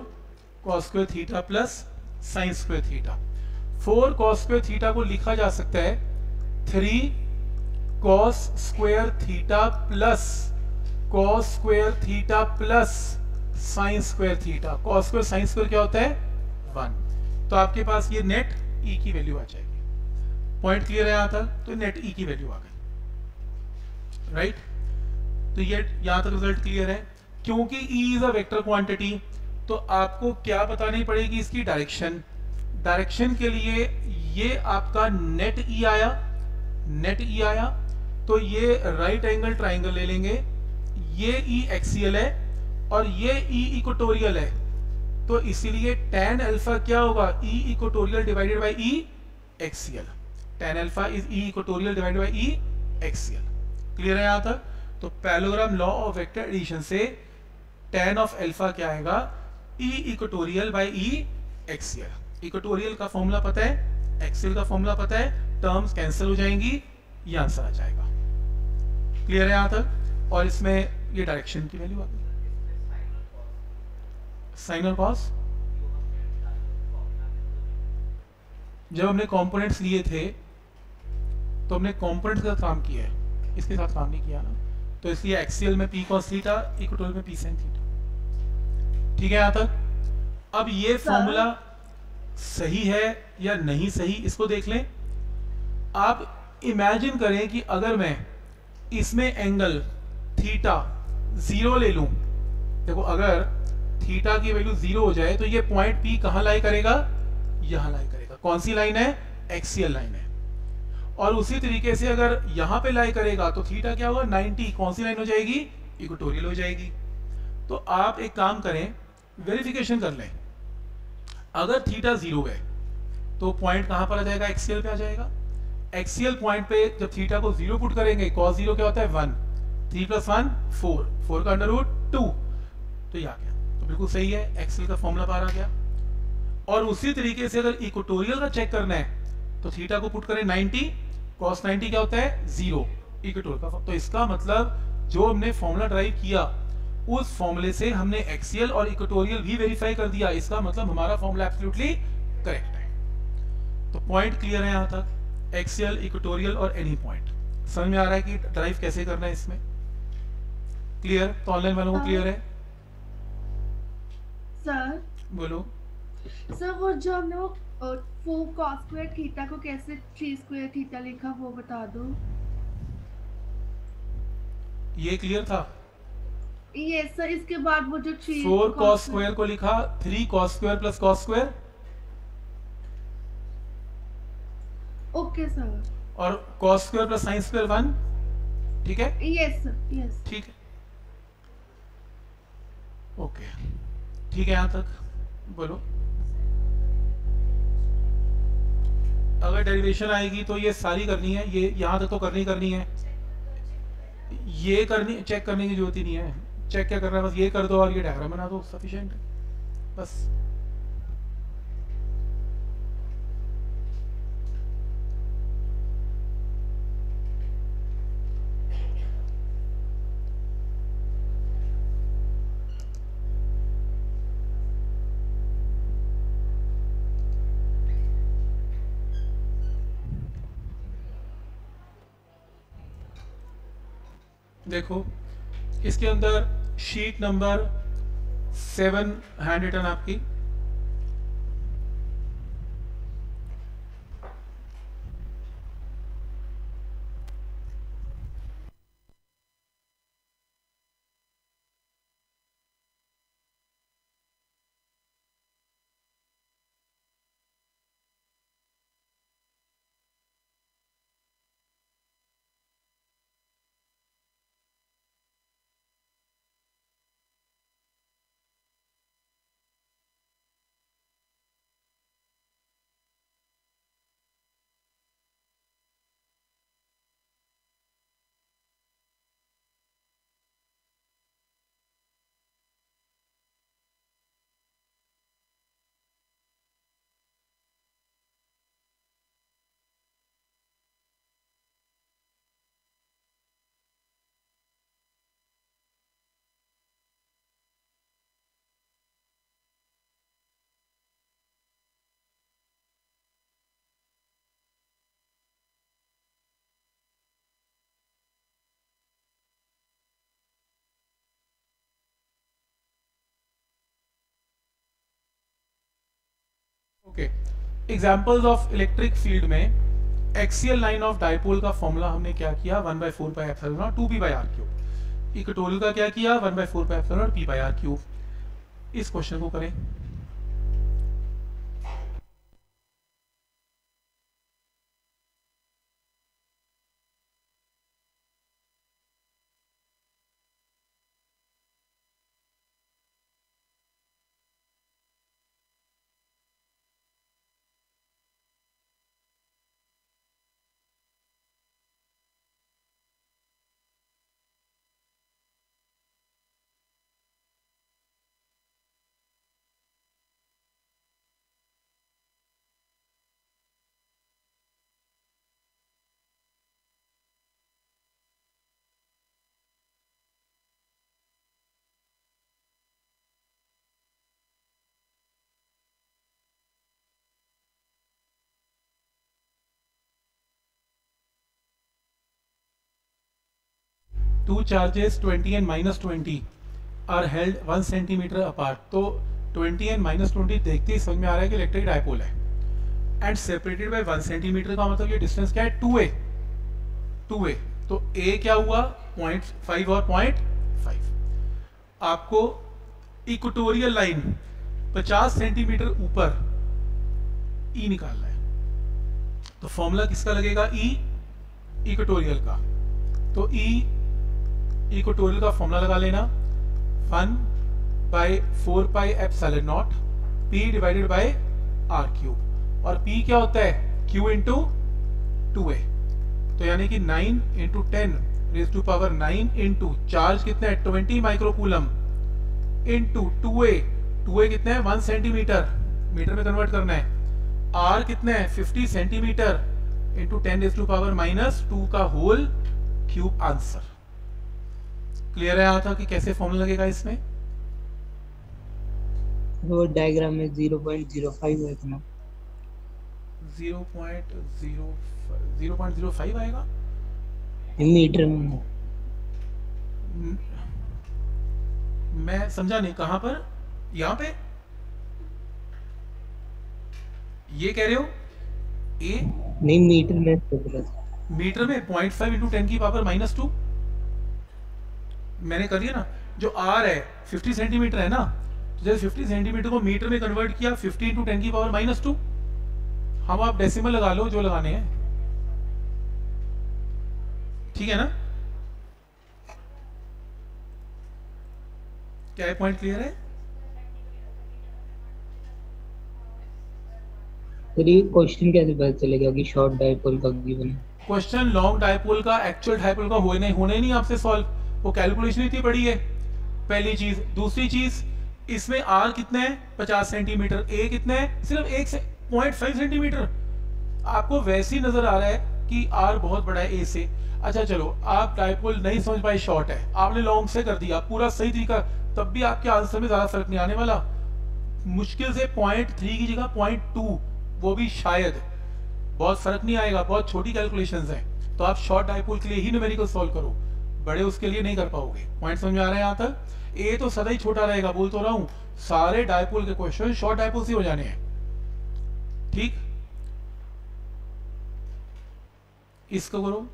cos square theta plus sine square theta four cos square theta को लिखा जा सकता है three cos square theta plus cos square theta plus sine square theta cos square sine square क्या होता है? वन तो आपके पास ये नेट ई की वैल्यू आ जाएगी। पॉइंट क्लियर है यहाँ तक? तो नेट ई की वैल्यू आ गई। राइट तो ये यहाँ तक रिज़ल्ट क्लियर है। क्योंकि E is a vector quantity तो आपको क्या बतानी पड़ेगी इसकी डायरेक्शन डायरेक्शन के लिए ये आपका नेट ई आया। नेट ई आया। तो ये राइट एंगल ट्राइंगल ले लेंगे। ये ई एक्सियल है और ये ई इक्वेटोरियल है। तो इसीलिए tan अल्फ़ा क्या होगा? E equatorial divided by E axial tan alpha is E equatorial divided by E axial clear है यहाँ तक? तो parallelogram law of vector addition से tan ऑफ़ अल्फ़ा क्या आएगा? E equatorial by E axial equatorial का फॉर्मूला पता है? एक्सियल का फॉर्मूला पता है? टर्म्स कैंसिल हो जाएँगी, ये आंसर आ जाएगा. क्लियर है यहाँ तक? और इसमें ये डायरेक्शन की वैल्यू आ गई. साइन और कॉस जब हमने कंपोनेंट्स लिए थे तो हमने कंपोनेंट्स का काम किया है। इसके साथ काम नहीं किया ना। तो इसलिए एक्सियल में पी कॉस थीटा इक्वल में पी साइन थीटा ठीक है यहाँ तक? अब ये फॉर्मूला सही है या नहीं सही इसको देख लें। आप इमेजिन करें कि अगर मैं इसमें एंगल थीटा ज़ीरो ले लूँ देखो अगर थीटा की वैल्यू ज़ीरो हो जाए तो ये पॉइंट पी कहाँ लाई करेगा? यहाँ लाई करेगा। कौन सी लाइन है? एक्सियल लाइन है। और उसी तरीके से अगर यहाँ पे लाई करेगा तो थीटा क्या होगा? 90 कौन सी लाइन हो जाएगी? इक्वेटोरियल हो जाएगी। तो आप एक काम करें वेरिफिकेशन कर लें। अगर थीटा ज़ीरो है तो पॉइंट कहाँ पर आ जाएगा? एक्सियल पे आ जाएगा। एक्सियल पॉइंट पे जब थीटा को ज़ीरो पुट करेंगे कॉस ज़ीरो क्या होता है? One. Three plus one, four. Four का अंडर रूट टू। तो ये आ गया तो बिल्कुल सही है एक्सेल का फॉर्मूला बाहर आ गया। और उसी तरीके से अगर इक्वेटोरियल का चेक करना है तो थीटा को पुट करें 90 cos 90 क्या होता है? ज़ीरो इक्वेटोरियल का तो इसका मतलब जो हमने फॉर्मूला ड्राइव किया उस फॉर्मूले से हमने एक्सियल और इक्वेटोरियल भी वेरीफाई कर दिया। इसका मतलब हमारा फॉर्मूला एब्सोल्युटली करेक्ट है। तो पॉइंट क्लियर है यहाँ तक? एक्सियल इक्वेटोरियल और एनी पॉइंट समझ में आ रहा है कि ड्राइव कैसे करना है इसमें? क्लियर तो ऑनलाइन वालों को क्लियर है? सर। बोलो। सर वो जो हमने वो कॉस स्क्वायर थीटा को कैसे थ्री स्क्वायर थीटा लिखा वो बता दो। ये क्लियर था? ये सर इसके बाद वो जो थ्री फोर कॉस स्क्वायर को लिखा three cos square plus cos square okay sir और cos square plus sine square one ठीक है? यस सर यस ठीक है। ओके ठीक है, यहाँ तक। बोलो। अगर डेरिवेशन आएगी तो ये सारी करनी है, ये यहाँ तक तो करनी करनी है। ये करनी चेक करने की ज़रूरत ही नहीं है। चेक क्या करना है? बस ये कर दो और ये डायग्राम बना दो। सफिशेंट बस। देखो इसके अंदर sheet number seven handwritten आपकी। Okay. Examples of electric field में एक्सियल लाइन ऑफ़ डायपोल का फॉर्मूला हमने क्या किया? One by four by epsilon naught two B by R cube equatorial का क्या किया? One by four by epsilon naught P by R cube इस question को करें। Two charges 20 and minus 20 are held 1 centimeter apart. तो 20 and minus 20 देखते ही समझ में आ रहा है कि इलेक्ट्रिक डायपोल है। एंड सेपरेटेड बाय 1 सेंटीमीटर का मतलब ये डिस्टेंस क्या है? 2a 2a तो a क्या हुआ? 0.5 और 0.5 आपको इक्वेटोरियल लाइन 50 सेंटीमीटर ऊपर ई निकालना है। तो फॉर्मूला किसका लगेगा? E इक्वेटोरियल का। तो E इक्वेटोरियल का फॉर्मूला लगा लेना। One by four pi epsilon naught P divided by R cube और पी क्या होता है? क्यू इंटू टू ए तो यानी कि nine into ten raise to power nine into charge कितना है? Twenty microcoulomb into two A two A कितना है? वन सेंटीमीटर मीटर में कन्वर्ट करना है। आर कितना है? Fifty centimetre into ten raise to power minus two का होल क्यूब आंसर क्लियर है यहाँ था कि कैसे फॉर्म लगेगा इसमें? वो डायग्राम में 0.05 है इतना। 0.0 0.05 आएगा? मीटर में म- मैं समझा नहीं कहाँ पर? यहाँ पे? ये कह रहे हो? ए नहीं मीटर में मीटर में पॉइंट फाइव इंटू टेन की पावर माइनस टू मैंने कर लिया ना जो आर है फिफ्टी सेंटीमीटर है ना तो जैसे फिफ्टी सेंटीमीटर को मीटर में कन्वर्ट किया फिफ्टी इंटू टेन की पावर माइनस टू हम आप डेसिमल लगा लो जो लगाने हैं। ठीक है ना? क्या पॉइंट क्लियर है? फिर ये क्वेश्चन कैसे पता चलेगा कि शॉर्ट डायपोल का गिवन क्वेश्चन लॉन्ग डायपोल का एक्चुअल डायपोल का होने होने नहीं आपसे सॉल्व वो कैलकुलेशन इतनी बड़ी है। पहली चीज़, दूसरी चीज़, इसमें आर कितना है? 50 सेंटीमीटर ए कितना है? सिर्फ़ एक से पॉइंट फाइव सेंटीमीटर आपको वैसे ही नज़र आ रहा है कि आर बहुत बड़ा है ए से। अच्छा चलो, आप डायपोल नहीं समझ पाए शॉर्ट है। आपने लॉन्ग से कर दिया, पूरा सही तरीका। तब भी आपके आंसर में ज़्यादा फ़र्क नहीं आने वाला। मुश्किल से पॉइंट थ्री की जगह पॉइंट टू वो भी शायद। बहुत फ़र्क नहीं आएगा, बहुत छोटी कैलकुलेशन है। तो आप शॉर्ट डायपोल के लिए ही न्यूमेरिकल सॉल्व करो। बड़े उसके लिए नहीं कर पाओगे। पॉइंट समझ आ रहा है यहाँ तक? ए तो सदा ही छोटा रहेगा, बोल तो रहा हूँ। सारे डायपोल के क्वेश्चन शॉर्ट डायपोल से हो जाने हैं। ठीक? इसको करो।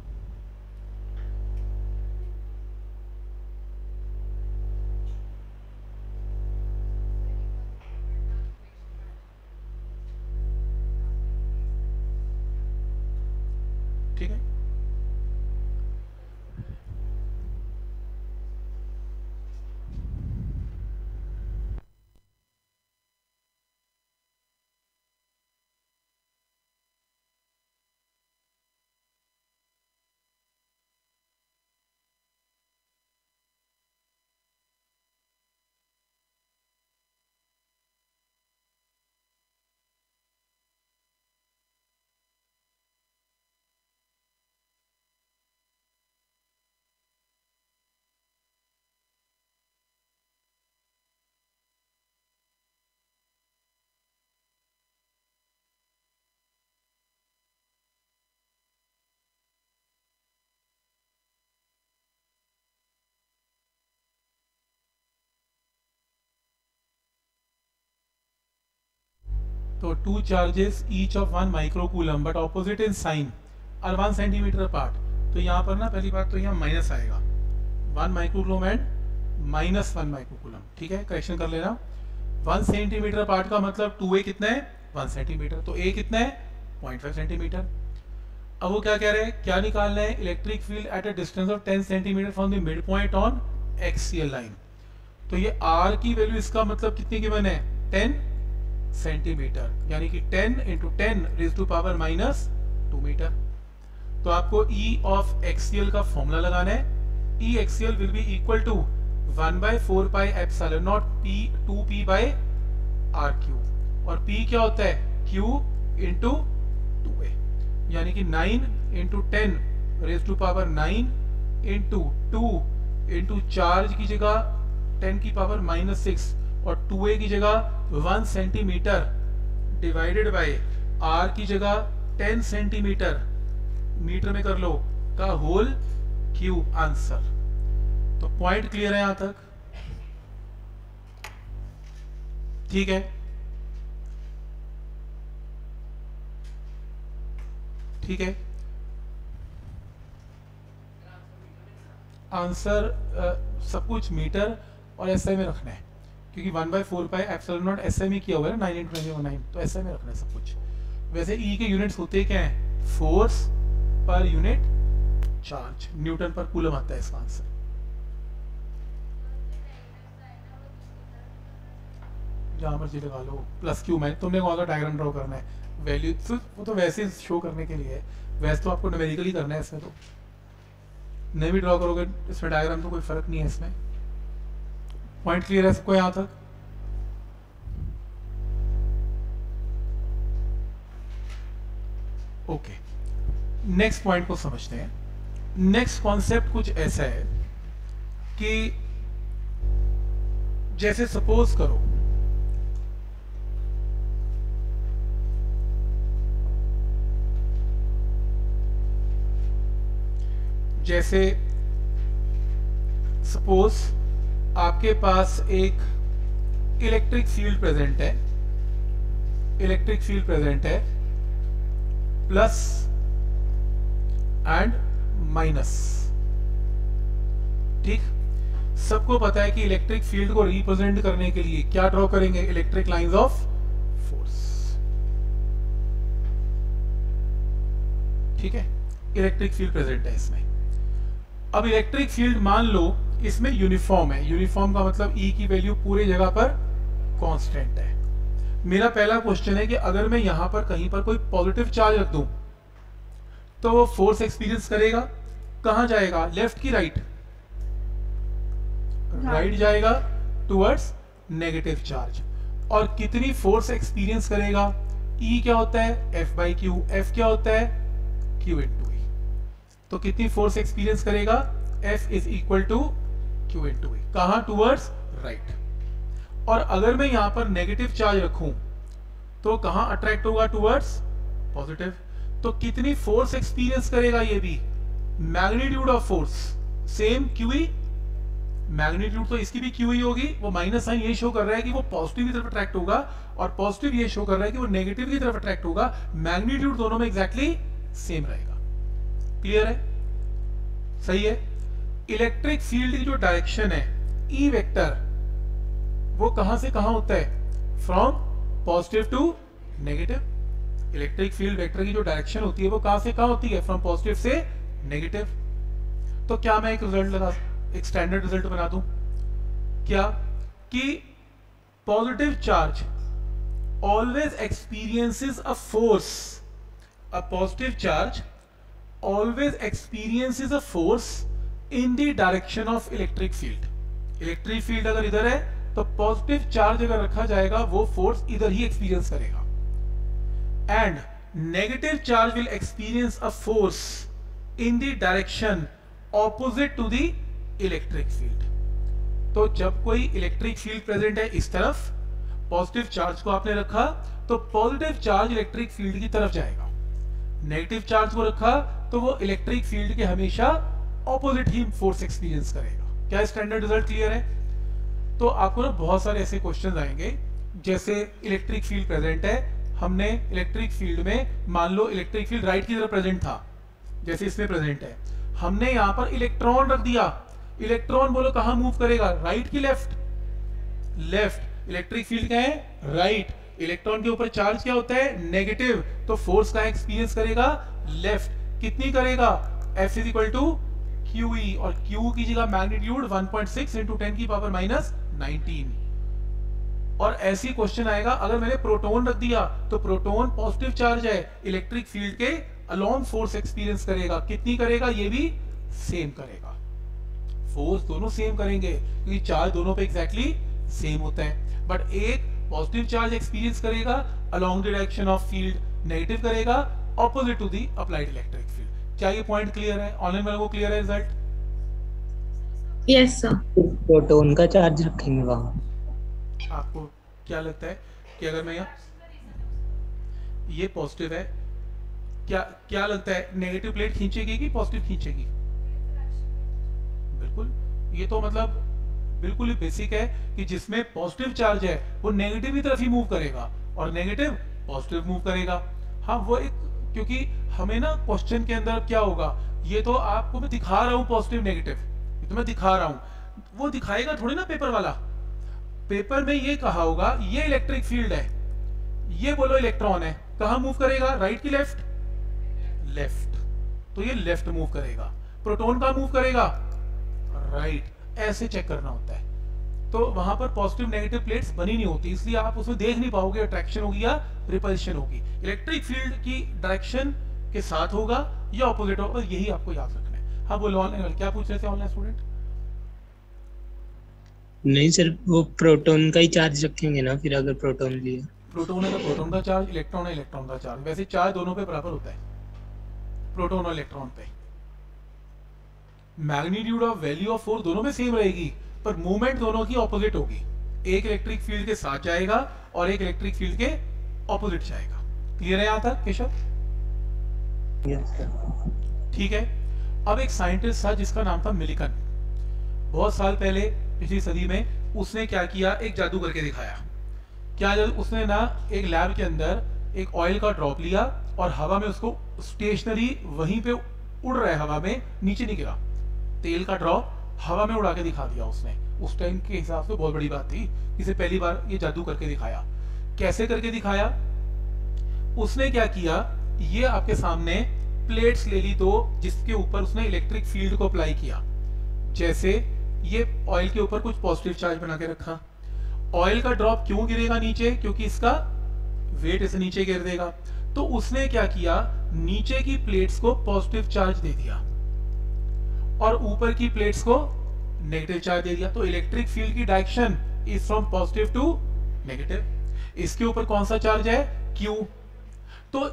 तो two charges, each of one microcoulomb, but opposite in sign और वन सेंटीमीटर अपार्ट तो यहाँ पर ना पहली बात तो यहाँ माइनस आएगा. One microcoulomb and minus one microcoulomb ठीक है? करेक्शन कर लेना. वन सेंटीमीटर अपार्ट का मतलब टू ए कितना है? वन सेंटीमीटर तो ए कितना है? पॉइंट फाइव सेंटीमीटर अब वो क्या कह रहे हैं? क्या निकालना है? Electric field at a distance of ten centimetre from the mid point on axial line तो ये आर की वैल्यू इसका मतलब कितनी गिवन है? 10 सेंटीमीटर, यानी कि 10 into ten raise to power minus two metre तो आपको ई ऑफ़ एक्सियल का फॉर्मूला लगाना है। E axial will be equal to one by four pi epsilon naught P two P by R Q और P क्या होता है? Q into two A यानी कि nine into ten raise to power nine into two into charge की जगह ten की power minus six और टू ए की जगह one centimetre divided by R की जगह टेन सेंटीमीटर। मीटर में कर लो का होल क्यूब आंसर। तो पॉइंट क्लियर है यहाँ तक? ठीक है। ठीक है। आंसर सब कुछ मीटर और ऐसे में रखना है। क्योंकि one by four pi epsilon naught S में किया हुआ है नाइन इंटू नाइन तो एस में रखना है सब कुछ। वैसे ई e के यूनिट्स होते क्या हैं? फोर्स पर यूनिट चार्ज न्यूटन पर कूलम आता है इसका आंसर जहाँ मर्ज़ी लगा लो। प्लस क्यू मैं, तुमने कौन सा डायग्राम ड्रॉ करना है? वैल्यू तो वो तो वैसे शो करने के लिए है। वैसे तो आपको न्यूमेरिकली करना है इसमें तो। नहीं भी ड्रॉ करोगे, इसमें डायग्राम तो कोई फ़र्क नहीं है इसमें। पॉइंट क्लियर है सबको यहाँ तक ओके नेक्स्ट पॉइंट को समझते हैं. नेक्स्ट कॉन्सेप्ट कुछ ऐसा है कि जैसे सपोज़ करो, जैसे सपोज़ आपके पास एक इलेक्ट्रिक फ़ील्ड प्रेजेंट है। इलेक्ट्रिक फ़ील्ड प्रेजेंट है प्लस एंड माइनस ठीक? सबको पता है कि इलेक्ट्रिक फ़ील्ड को रिप्रेजेंट करने के लिए क्या ड्रॉ करेंगे? इलेक्ट्रिक लाइंस ऑफ़ फोर्स ठीक है? इलेक्ट्रिक फ़ील्ड प्रेजेंट है इसमें। अब इलेक्ट्रिक फ़ील्ड मान लो इसमें यूनिफॉर्म है। यूनिफॉर्म का मतलब ई e की वैल्यू पूरी जगह पर कांस्टेंट है। मेरा पहला क्वेश्चन है कि अगर मैं यहाँ पर कहीं पर कोई पॉजिटिव चार्ज रख दूँ तो वो फोर्स एक्सपीरियंस करेगा। कहाँ जाएगा? लेफ़्ट की राइट राइट जाएगा टुवर्ड्स नेगेटिव चार्ज और कितनी फोर्स एक्सपीरियंस करेगा? ई e क्या होता है? एफ़ बाई क्यू एफ़ क्या होता है? क्यू इंटू तो कितनी फोर्स एक्सपीरियंस करेगा? F is equal to Q into कहा? टूवर्ड्स राइट और अगर मैं यहाँ पर नेगेटिव चार्ज रखूँ तो कहाँ अट्रैक्ट होगा? टूवर्ड्स पॉजिटिव तो कितनी फोर्स एक्सपीरियंस करेगा ये भी? Magnitude of force same Q magnitude तो इसकी भी क्यू होगी. वो माइनस साइन ये शो कर रहा है कि वो पॉजिटिव की तरफ़ अट्रैक्ट होगा और पॉजिटिव ये शो कर रहा है कि वो नेगेटिव की तरफ़ अट्रैक्ट होगा. मैग्नीट्यूड दोनों में एग्जैक्टली exactly सेम रहेगा. क्लियर है? सही है? इलेक्ट्रिक फ़ील्ड की जो डायरेक्शन है ई e वेक्टर वो कहाँ से कहाँ होता है? From positive to negative electric field vector की जो डायरेक्शन होती है, वो कहाँ से कहाँ होती है? फ्रॉम पॉजिटिव से नेगेटिव तो क्या मैं एक रिज़ल्ट लगा, एक स्टैंडर्ड रिज़ल्ट बना दूँ? क्या? कि positive charge always experiences a force a positive charge always experiences a force in the direction of electric field. Electric field अगर इधर है तो पॉजिटिव चार्ज अगर रखा जाएगा, वो फोर्स इधर ही एक्सपीरियंस करेगा। And negative charge will experience a force in the direction opposite to the electric field तो जब कोई इलेक्ट्रिक फ़ील्ड प्रेजेंट है इस तरफ़ पॉजिटिव चार्ज को आपने रखा तो पॉजिटिव चार्ज इलेक्ट्रिक फ़ील्ड की तरफ़ जाएगा। नेगेटिव चार्ज को रखा तो वो इलेक्ट्रिक फ़ील्ड के हमेशा ऑपोजिट ही फोर्स एक्सपीरियंस करेगा। क्या स्टैंडर्ड रिज़ल्ट क्लियर है? तो आपको ना बहुत सारे ऐसे क्वेश्चन आएँगे, जैसे इलेक्ट्रिक फ़ील्ड प्रेजेंट है, हमने इलेक्ट्रिक फ़ील्ड में मान लो इलेक्ट्रिक फ़ील्ड राइट की तरफ़ प्रेजेंट था, जैसे इसमें प्रेजेंट है। हमने यहाँ पर इलेक्ट्रॉन रख दिया। इलेक्ट्रॉन बोलो कहाँ मूव करेगा? राइट की लेफ़्ट लेफ़्ट इलेक्ट्रिक फ़ील्ड क्या है? राइट इलेक्ट्रॉन के ऊपर चार्ज क्या होता है? नेगेटिव तो फोर्स का एक्सपीरियंस करेगा? लेफ़्ट कितनी करेगा? F is equal to Q और Q की जगह magnitude 1.6 point six into ten की पावर माइनस नाइनटीन और ऐसी क्वेश्चन आएगा, अगर मैंने प्रोटॉन रख दिया तो प्रोटॉन पॉजिटिव चार्ज है इलेक्ट्रिक फ़ील्ड के अलोंग फोर्स एक्सपीरियंस करेगा। कितनी करेगा? ये भी सेम करेगा। फोर्स दोनों सेम करेंगे, क्योंकि चार्ज दोनों पे एग्जैक्टली exactly सेम होता है। बट एक पॉजिटिव चार्ज एक्सपीरियंस करेगा along direction of field negative करेगा opposite to the applied electric field क्या ये पॉइंट क्लियर है? ऑनलाइन वालों को क्लियर है रिज़ल्ट यस सर प्रोटॉन का चार्ज रखेंगे वहाँ। आपको क्या लगता है कि अगर मैं यहाँ ये पॉजिटिव है। क्या क्या लगता है? नेगेटिव प्लेट खींचेगी कि पॉजिटिव खींचेगी? बिल्कुल। ये तो मतलब बिल्कुल ही बेसिक है कि जिसमें पॉजिटिव चार्ज है वो नेगेटिव की तरफ़ ही मूव करेगा और नेगेटिव पॉजिटिव मूव करेगा। हाँ वो एक क्योंकि हमें ना क्वेश्चन के अंदर क्या होगा? ये तो आपको मैं दिखा रहा हूँ पॉजिटिव नेगेटिव ये तो मैं दिखा रहा हूँ। वो दिखाएगा थोड़ी ना पेपर वाला। पेपर में ये कहा होगा, ये इलेक्ट्रिक फ़ील्ड है। ये बोलो इलेक्ट्रॉन है। कहा मूव करेगा? राइट की लेफ़्ट लेफ़्ट तो ये लेफ़्ट मूव करेगा। प्रोटोन का मूव करेगा? राइट ऐसे चेक करना होता है। तो वहाँ पर पॉजिटिव नेगेटिव प्लेट्स बनी नहीं होती इसलिए आप उसमें देख नहीं पाओगे अट्रैक्शन होगी या रिपल्शन होगी। इलेक्ट्रिक फ़ील्ड की डायरेक्शन के साथ होगा या ऑपोजिट होगा यही आपको याद रखना है। हाँ बोलो ऑनलाइन क्या पूछ रहे थे ऑनलाइन स्टूडेंट नहीं सर वो प्रोटॉन का ही चार्ज रखेंगे ना फिर अगर प्रोटॉन लिया प्रोटॉन है तो प्रोटॉन का चार्ज इलेक्ट्रॉन है इलेक्ट्रॉन का चार्ज वैसे चार्ज दोनों पे बराबर होता है। प्रोटॉन और इलेक्ट्रॉन पे। Magnitude of value of force दोनों में सेम रहेगी। पर मूवमेंट दोनों की ऑपोजिट होगी। एक इलेक्ट्रिक फ़ील्ड के साथ जाएगा और एक इलेक्ट्रिक फ़ील्ड के ऑपोजिट जाएगा। क्लियर है यहाँ तक केशव? ठीक है? अब एक साइंटिस्ट था जिसका नाम था मिलिकन। बहुत साल पहले पिछली सदी में उसने क्या किया? एक जादू करके दिखाया। क्या जादू? उसने ना एक लैब के अंदर एक ऑयल का ड्रॉप लिया और हवा में उसको स्टेशनरी वहीं पे उड़ रहा है हवा में नीचे नहीं गिरा। तेल का ड्रॉप हवा में उड़ा के दिखा दिया उसने। उस टाइम के हिसाब से बहुत बड़ी बात थी। इसे पहली बार ये जादू करके दिखाया। कैसे करके दिखाया? उसने क्या किया? ये आपके सामने प्लेट्स ले ली दो, जिसके ऊपर उसने इलेक्ट्रिक फ़ील्ड को अप्लाई किया। जैसे ये ऑयल के ऊपर कुछ पॉजिटिव चार्ज बना के रखा। ऑयल का ड्रॉप क्यों गिरेगा नीचे? क्योंकि इसका वेट इसे नीचे गिर देगा। तो उसने क्या किया? नीचे की प्लेट्स को पॉजिटिव चार्ज दे दिया। और ऊपर की प्लेट्स को नेगेटिव चार्ज दे दिया। तो इलेक्ट्रिक फ़ील्ड की direction is from positive to negative इसके ऊपर कौन सा चार्ज है? क्यू तो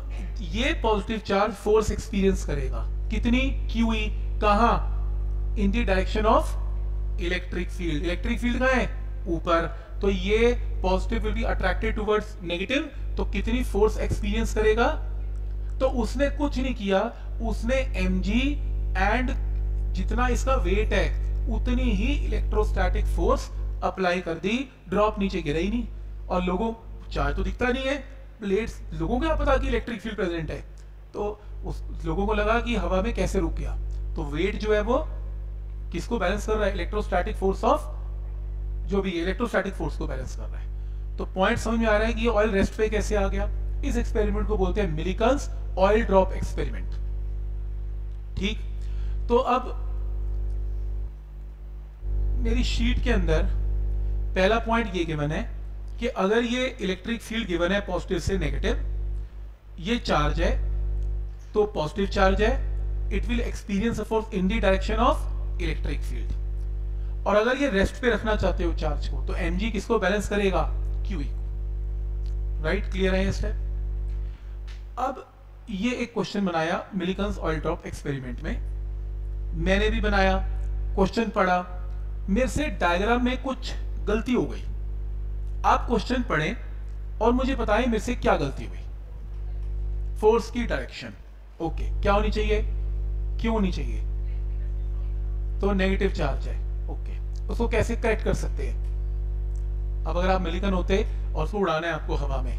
ये पॉजिटिव चार्ज फोर्स एक्सपीरियंस करेगा। कितनी? क्यू ई कहा? In the direction of electric field electric field कहा है? ऊपर। तो ये positive will be attracted towards negative तो कितनी फोर्स एक्सपीरियंस करेगा? तो उसने कुछ नहीं किया। उसने एम जी एंड जितना इसका वेट है, उतनी ही इलेक्ट्रोस्टैटिक फोर्स अप्लाई कर दी ड्रॉप नीचे गिरा ही नहीं। और लोगों चार्ज तो दिखता नहीं है प्लेट्स लोगों को क्या पता कि इलेक्ट्रिक फ़ील्ड प्रेजेंट है? तो उस लोगों को लगा कि हवा में कैसे रुक गया। तो वेट जो है वो किसको बैलेंस कर रहा है? इलेक्ट्रोस्टैटिक फोर्स ऑफ़ जो भी इलेक्ट्रोस्टैटिक फोर्स को बैलेंस कर रहा है। तो पॉइंट समझ में आ रहा है कि ऑयल रेस्ट पे कैसे आ गया? इस एक्सपेरिमेंट को बोलते हैं मिलिकन्स ऑयल ड्रॉप एक्सपेरिमेंट ठीक? तो अब मेरी शीट के अंदर पहला पॉइंट ये गिवन है कि अगर ये इलेक्ट्रिक फ़ील्ड गिवन है पॉजिटिव से नेगेटिव ये चार्ज है तो पॉजिटिव चार्ज है it will experience force in the direction of electric field और अगर ये रेस्ट पे रखना चाहते हो चार्ज को तो एम किसको बैलेंस करेगा? क्यू राइट क्लियर है स्टेप अब ये एक क्वेश्चन बनाया मिलिकन्स ऑयल ड्रॉप एक्सपेरिमेंट में। मैंने भी बनाया क्वेश्चन पढ़ा। मेरे से डायग्राम में कुछ गलती हो गई। आप क्वेश्चन पढ़ें और मुझे बताएँ मेरे से क्या गलती हुई। फोर्स की डायरेक्शन ओके क्या होनी चाहिए? क्यों होनी चाहिए? तो नेगेटिव चार्ज है। ओके उसको कैसे करेक्ट कर सकते हैं? अब अगर आप मिलिकन होते और उसको उड़ाना है आपको हवा में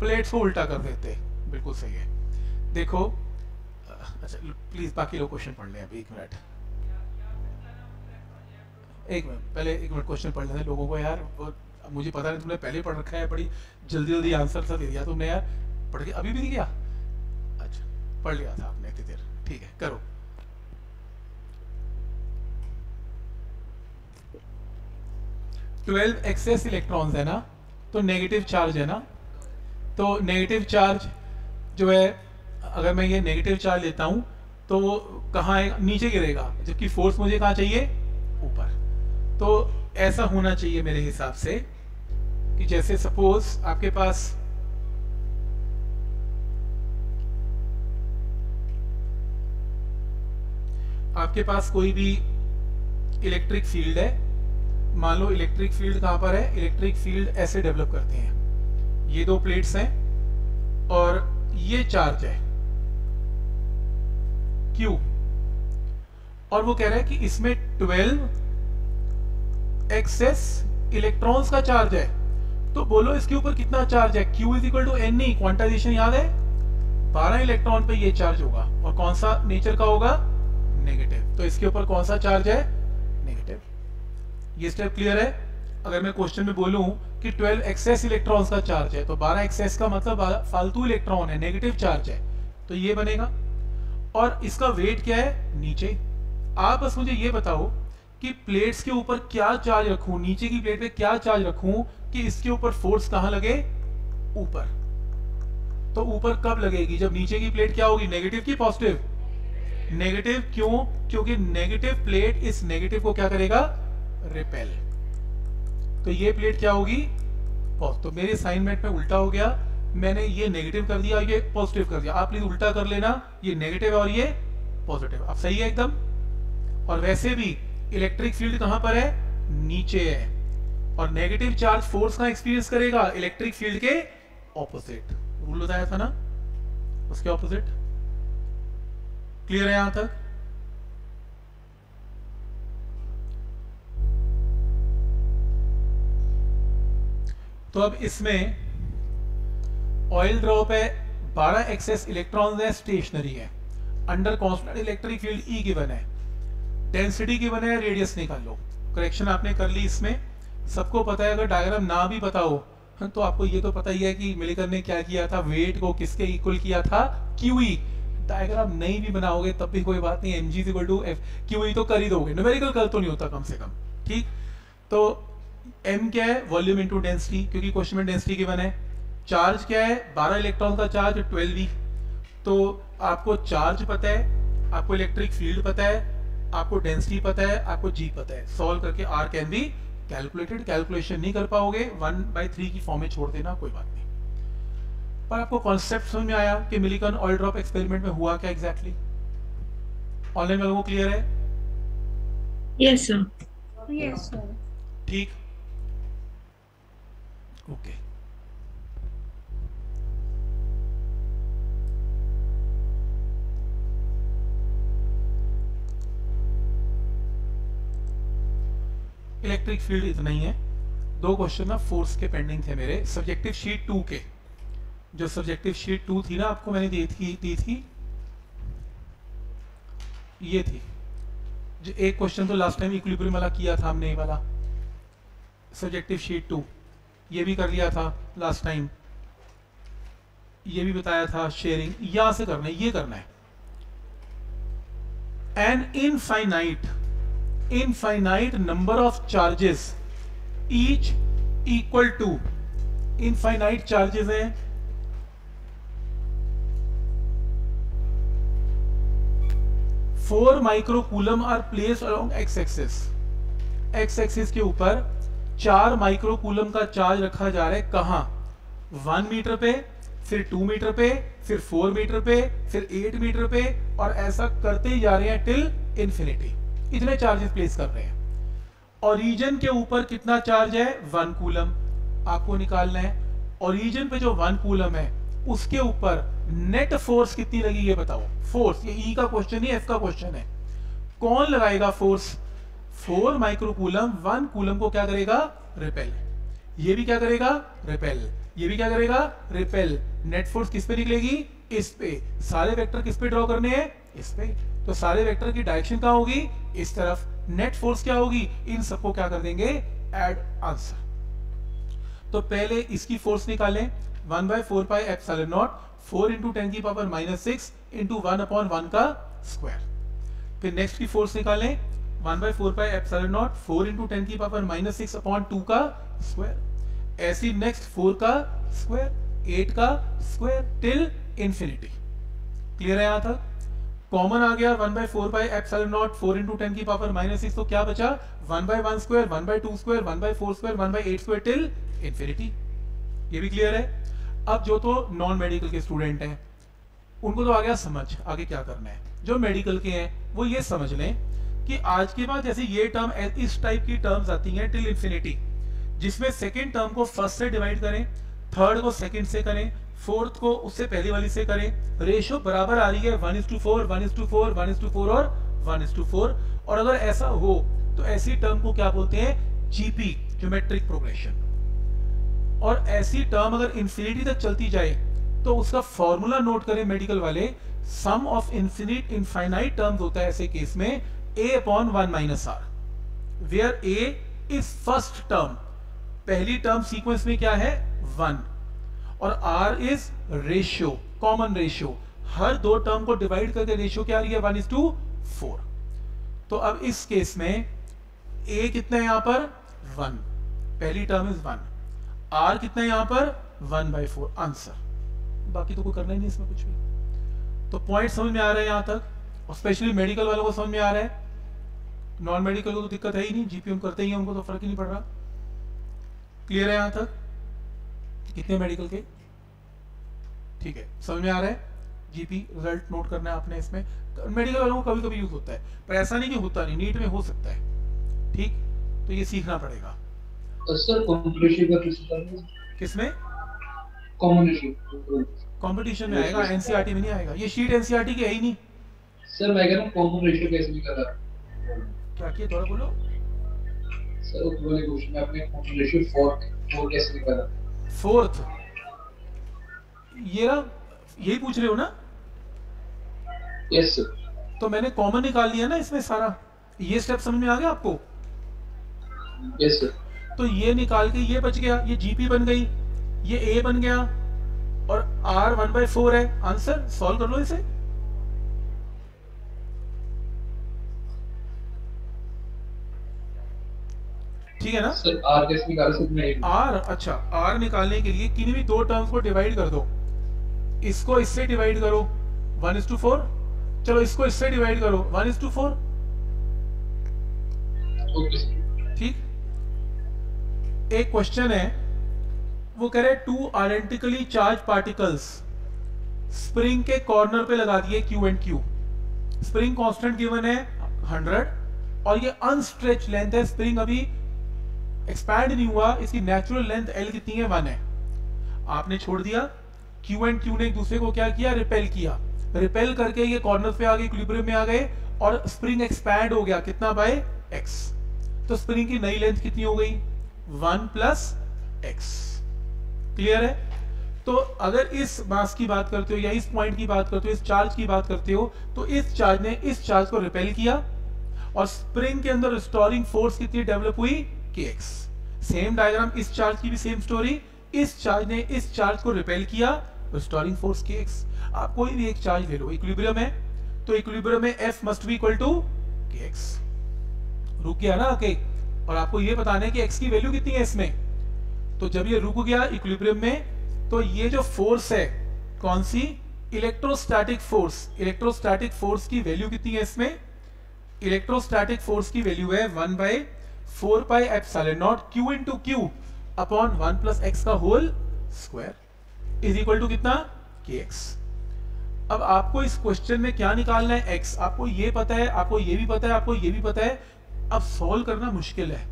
प्लेट्स को उल्टा कर देते। बिल्कुल सही है। देखो अच्छा प्लीज़ बाकी लोग क्वेश्चन पढ़ लें अभी, एक मिनट एक मिनट पहले एक मिनट क्वेश्चन पढ़ लेते लोगों को यार मुझे पता नहीं तुमने पहले पढ़ रखा है, बड़ी जल्दी जल्दी आंसर सा दे दिया तुमने यार। पढ़ के, अभी भी नहीं किया? अच्छा पढ़ लिया था आपने इतनी देर, ठीक है, करो। ट्वेल्व एक्सेस इलेक्ट्रॉन्स है ना तो नेगेटिव चार्ज है ना तो नेगेटिव चार्ज जो है अगर मैं ये नेगेटिव चार्ज लेता हूँ तो वो कहाँ नीचे गिरेगा, जबकि फोर्स मुझे कहाँ चाहिए? ऊपर। तो ऐसा होना चाहिए मेरे हिसाब से कि जैसे सपोज़ आपके पास आपके पास कोई भी इलेक्ट्रिक फ़ील्ड है, मान लो इलेक्ट्रिक फ़ील्ड कहाँ पर है? इलेक्ट्रिक फ़ील्ड ऐसे डेवलप करते हैं। ये दो प्लेट्स हैं और ये चार्ज है। क्यू? और वो कह रहा है कि इसमें 12 एक्सेस इलेक्ट्रॉन्स का चार्ज है। तो बोलो इसके ऊपर कितना चार्ज है? Q is equal to N E quantization याद है? 12 इलेक्ट्रॉन पे ये चार्ज होगा। और कौन सा नेचर का होगा? नेगेटिव तो इसके ऊपर कौन सा चार्ज है? नेगेटिव ये स्टेप क्लियर है? अगर मैं क्वेश्चन में बोलूँ कि 12 एक्सेस इलेक्ट्रॉन्स का चार्ज है तो 12 एक्सेस का मतलब फालतू इलेक्ट्रॉन है नेगेटिव चार्ज है। तो ये बनेगा। और इसका वेट क्या है? नीचे। आप बस मुझे ये बताओ कि प्लेट्स के ऊपर क्या चार्ज रखूँ? नीचे की प्लेट पे क्या चार्ज रखूँ कि इसके ऊपर फोर्स कहाँ लगे? ऊपर। तो ऊपर कब लगेगी? जब नीचे की प्लेट क्या होगी? नेगेटिव की पॉजिटिव नेगेटिव क्यों? क्योंकि नेगेटिव प्लेट इस नेगेटिव को क्या करेगा? रिपेल तो ये प्लेट क्या होगी? तो मेरे असाइनमेंट में उल्टा हो गया। मैंने ये नेगेटिव कर दिया, ये पॉजिटिव कर दिया। आप प्लीज़ उल्टा कर लेना, ये नेगेटिव और ये पॉजिटिव अब सही है एकदम? और वैसे भी इलेक्ट्रिक फ़ील्ड कहाँ पर है? नीचे है। और नेगेटिव चार्ज फोर्स का एक्सपीरियंस करेगा? इलेक्ट्रिक फ़ील्ड के ऑपोजिट रूल बताया था ना? उसके ऑपोजिट क्लियर है यहाँ तक? तो अब इसमें ऑयल ड्रॉप है 12 एक्सेस इलेक्ट्रॉन्स है स्टेशनरी है। Under constant electric field E given है। डेंसिटी गिवन है रेडियस निकाल। लो करेक्शन आपने कर ली इसमें। सबको पता है, अगर डायग्राम ना भी पता हो तो आपको ये तो पता ही है कि मिलकर ने क्या किया था वेट को किसके इक्वल किया था? क्यूई डायग्राम नहीं भी बनाओगे, तब भी कोई बात नहीं M G equal to F Q E तो कर ही दोगे। न्यूमेरिकल कल तो नहीं होता कम से कम, ठीक? तो एम क्या है? वॉल्यूम इनटू डेंसिटी क्योंकि क्वेश्चन में डेंसिटी गिवन है। चार्ज क्या है? 12 इलेक्ट्रॉन का चार्ज 12 वी तो आपको चार्ज पता है आपको इलेक्ट्रिक फ़ील्ड पता है आपको डेंसिटी पता है आपको जी पता है। सॉल्व करके R can be calculated calculation नहीं कर पाओगे वन बाई थ्री की फॉर्म में छोड़ देना कोई बात नहीं। पर आपको कॉन्सेप्ट समझ में आया कि मिलिकन ऑयल ड्रॉप एक्सपेरिमेंट में हुआ क्या एग्जैक्टली ऑनलाइन वालों को क्लियर है? यस सर यस सर ठीक। ओके इलेक्ट्रिक फ़ील्ड इतना ही है। दो क्वेश्चन ना फोर्स के पेंडिंग थे मेरे। सब्जेक्टिव शीट टू के। जो सब्जेक्टिव शीट टू थी ना, आपको मैंने दी थी दी थी। ये थी। जो एक क्वेश्चन तो लास्ट टाइम इक्विलिब्रियम वाला किया था हमने वाला। सब्जेक्टिव शीट टू ये भी कर लिया था लास्ट टाइम ये भी बताया था शेयरिंग यहाँ से करना है, ये करना है। An infinite infinite number of charges. Each equal to, infinite charges हैं। Four microcoulomb are place along X axis X axis के ऊपर चार माइक्रोकूलम का चार्ज रखा जा रहा है कहा? वन मीटर पे, फिर टू मीटर पे, फिर फोर मीटर पे, फिर एट मीटर पे, और ऐसा करते ही जा रहे हैं टिल इंफिनिटी इतने चार्जेस प्लेस कर रहे हैं? ओरिजिन के ऊपर कितना चार्ज है? वन कूलम आपको निकालना है। ओरिजिन पे जो वन कूलम है, उसके ऊपर नेट फोर्स कितनी लगी ये बताओ। फोर्स ये ई का क्वेश्चन ही एफ़ का क्वेश्चन है। कौन लगाएगा force four microcoulomb one coulomb को क्या करेगा? रिपेल ये भी क्या करेगा? रिपेल ये भी क्या करेगा? रिपेल नेट फोर्स किस पे निकलेगी? इस पे। सारे वेक्टर किस पे ड्रॉ करने हैं? इस पे। तो सारे वेक्टर की डायरेक्शन क्या होगी? इस तरफ़। नेट फोर्स क्या होगी? इन सबको क्या कर देंगे? एड आंसर तो पहले इसकी फोर्स निकालें। One by four pi epsilon naught four into ten की power minus six into one upon one का स्क्वायर फिर नेक्स्ट की फोर्स निकालें। One by four pi epsilon naught four into ten की power minus six upon two का square ऐसी next four का square eight का स्क्वायर टिल इंफिनिटी क्लियर है यहाँ तक? कॉमन आ गया one by four by epsilon naught, four into ten की पावर माइनस सिक्स तो क्या बचा? One by one square, one by two square, one by four square, one by eight square till infinity ये भी clear है? अब जो तो नॉन मेडिकल के स्टूडेंट हैं, उनको तो आ गया समझ, आगे क्या करना है? जो मेडिकल के हैं, वो ये समझ लें कि आज के बाद जैसे ये टर्म इस टाइप की टर्म्स आती हैं टिल इंफिनिटी जिसमें सेकेंड टर्म को फ़र्स्ट से डिवाइड करें थर्ड को सेकेंड से करें फोर्थ को उससे पहले वाली से करें। रेशियो बराबर आ रही है one is to four, one is to four, one is to four और वन इज़ टू फोर। और अगर ऐसा हो तो ऐसी टर्म को क्या बोलते हैं? जीपी ज्योमेट्रिक प्रोग्रेशन और ऐसी टर्म अगर इंफिनिटी तक चलती जाए तो उसका फॉर्मूला नोट करें मेडिकल वाले। Sum of infinite infinite terms होता है ऐसे केस में। A upon one minus R where A is first term पहली टर्म सीक्वेंस में क्या है? वन और R is ratio common ratio हर दो टर्म को डिवाइड करके रेशियो क्या आ रही है? फोर तो अब इस केस में ए कितना है यहाँ पर? वन पहली टर्म इज़ वन आर कितना है यहाँ पर? वन बाई फोर आंसर बाकी तो कोई करना ही नहीं इसमें कुछ भी। तो पॉइंट समझ में आ रहा है यहाँ तक? और स्पेशली मेडिकल वालों को समझ में आ रहा है? नॉन मेडिकल को तो दिक्कत है ही नहीं। जीपीएम करते ही उनको तो फ़र्क ही नहीं पड़ रहा। क्लियर है यहाँ तक? कितने मेडिकल के? ठीक है समझ में आ रहा है? जीपी रिज़ल्ट नोट करना है आपने इसमें। मेडिकल वालों को कभी कभी यूज़ होता है पर ऐसा नहीं कि होता नहीं नीट में हो सकता है। ठीक? तो ये सीखना पड़ेगा। सर किसमें कंपटीशन में? आएगा एनसीईआरटी में नहीं आएगा। ये शीट एनसीईआरटी की है ही नहीं। सर मैं कह रहा हूँ कॉमन रेशियो कैसे निकाला क्या किया थोड़ा बोलो। सर उस वाले क्वेश्चन में आपने कॉमन रेशियो 4 4 कैसे निकाला? फोर्थ। ये ना यही पूछ रहे हो ना? यस yes, तो मैंने कॉमन निकाल लिया ना इसमें सारा। ये स्टेप समझ में आ गया आपको? यस yes, तो ये निकाल के ये बच गया ये जीपी बन गई ये ए बन गया और आर वन बाय फोर है। आंसर सॉल्व कर लो इसे। ठीक है ना? सर आर कैसे निकाला? सर मैं आर अच्छा आर निकालने के लिए किन्हीं भी दो टर्म्स को डिवाइड कर दो। इसको इससे डिवाइड करो। वन इज़ टू फोर चलो इसको इससे डिवाइड करो। वन इज़ टू फोर ठीक? एक क्वेश्चन है। वो कह रहे two identically charge particles spring के कॉर्नर पे लगा दिए Q and Q spring constant given है 100 और ये अनस्ट्रेच लेंथ है स्प्रिंग अभी एक्सपैंड नहीं हुआ, इसकी नेचुरल लेंथ एल कितनी है? वन है। आपने छोड़ दिया। क्यू एंड क्यू ने एक दूसरे को क्या किया? रिपेल किया। रिपेल करके ये कॉर्नर पे आ गए इक्विलिब्रियम में आ गए और स्प्रिंग एक्सपैंड हो गया। कितना बाय एक्स तो स्प्रिंग की नई लेंथ कितनी हो गई? वन प्लस एक्स क्लियर है? तो अगर इस मास की बात करते हो या इस पॉइंट की बात करते हो, इस चार्ज की बात करते हो तो इस चार्ज ने इस चार्ज को रिपेल किया और स्प्रिंग के अंदर रिस्टोरिंग फोर्स कितनी डेवलप हुई? के सेम डायग्राम इस चार्ज की भी सेम स्टोरी इस चार्ज ने इस चार्ज को रिपेल किया रिस्टोरिंग फोर्स के एक्स आप कोई भी एक चार्ज ले लो इक्विलिब्रियम है तो इक्विलिब्रियम में मस्ट बी इक्वल टू रुक गया ना और आपको ये बताना है कि एक्स की वैल्यू कितनी है इसमें? तो जब ये रुक गया इक्विलिब्रियम में तो ये जो फोर्स है, कौन सी? इलेक्ट्रोस्टैटिक फोर्स इलेक्ट्रोस्टैटिक फोर्स की वैल्यू कितनी है इसमें? इलेक्ट्रोस्टैटिक फोर्स की वैल्यू है four pi epsilon naught Q into Q upon one plus X का whole square is equal to कितना? के एक्स अब आपको इस क्वेश्चन में क्या निकालना है? एक्स आपको ये पता है, आपको ये भी पता है, आपको ये भी पता है। अब सॉल्व करना मुश्किल है।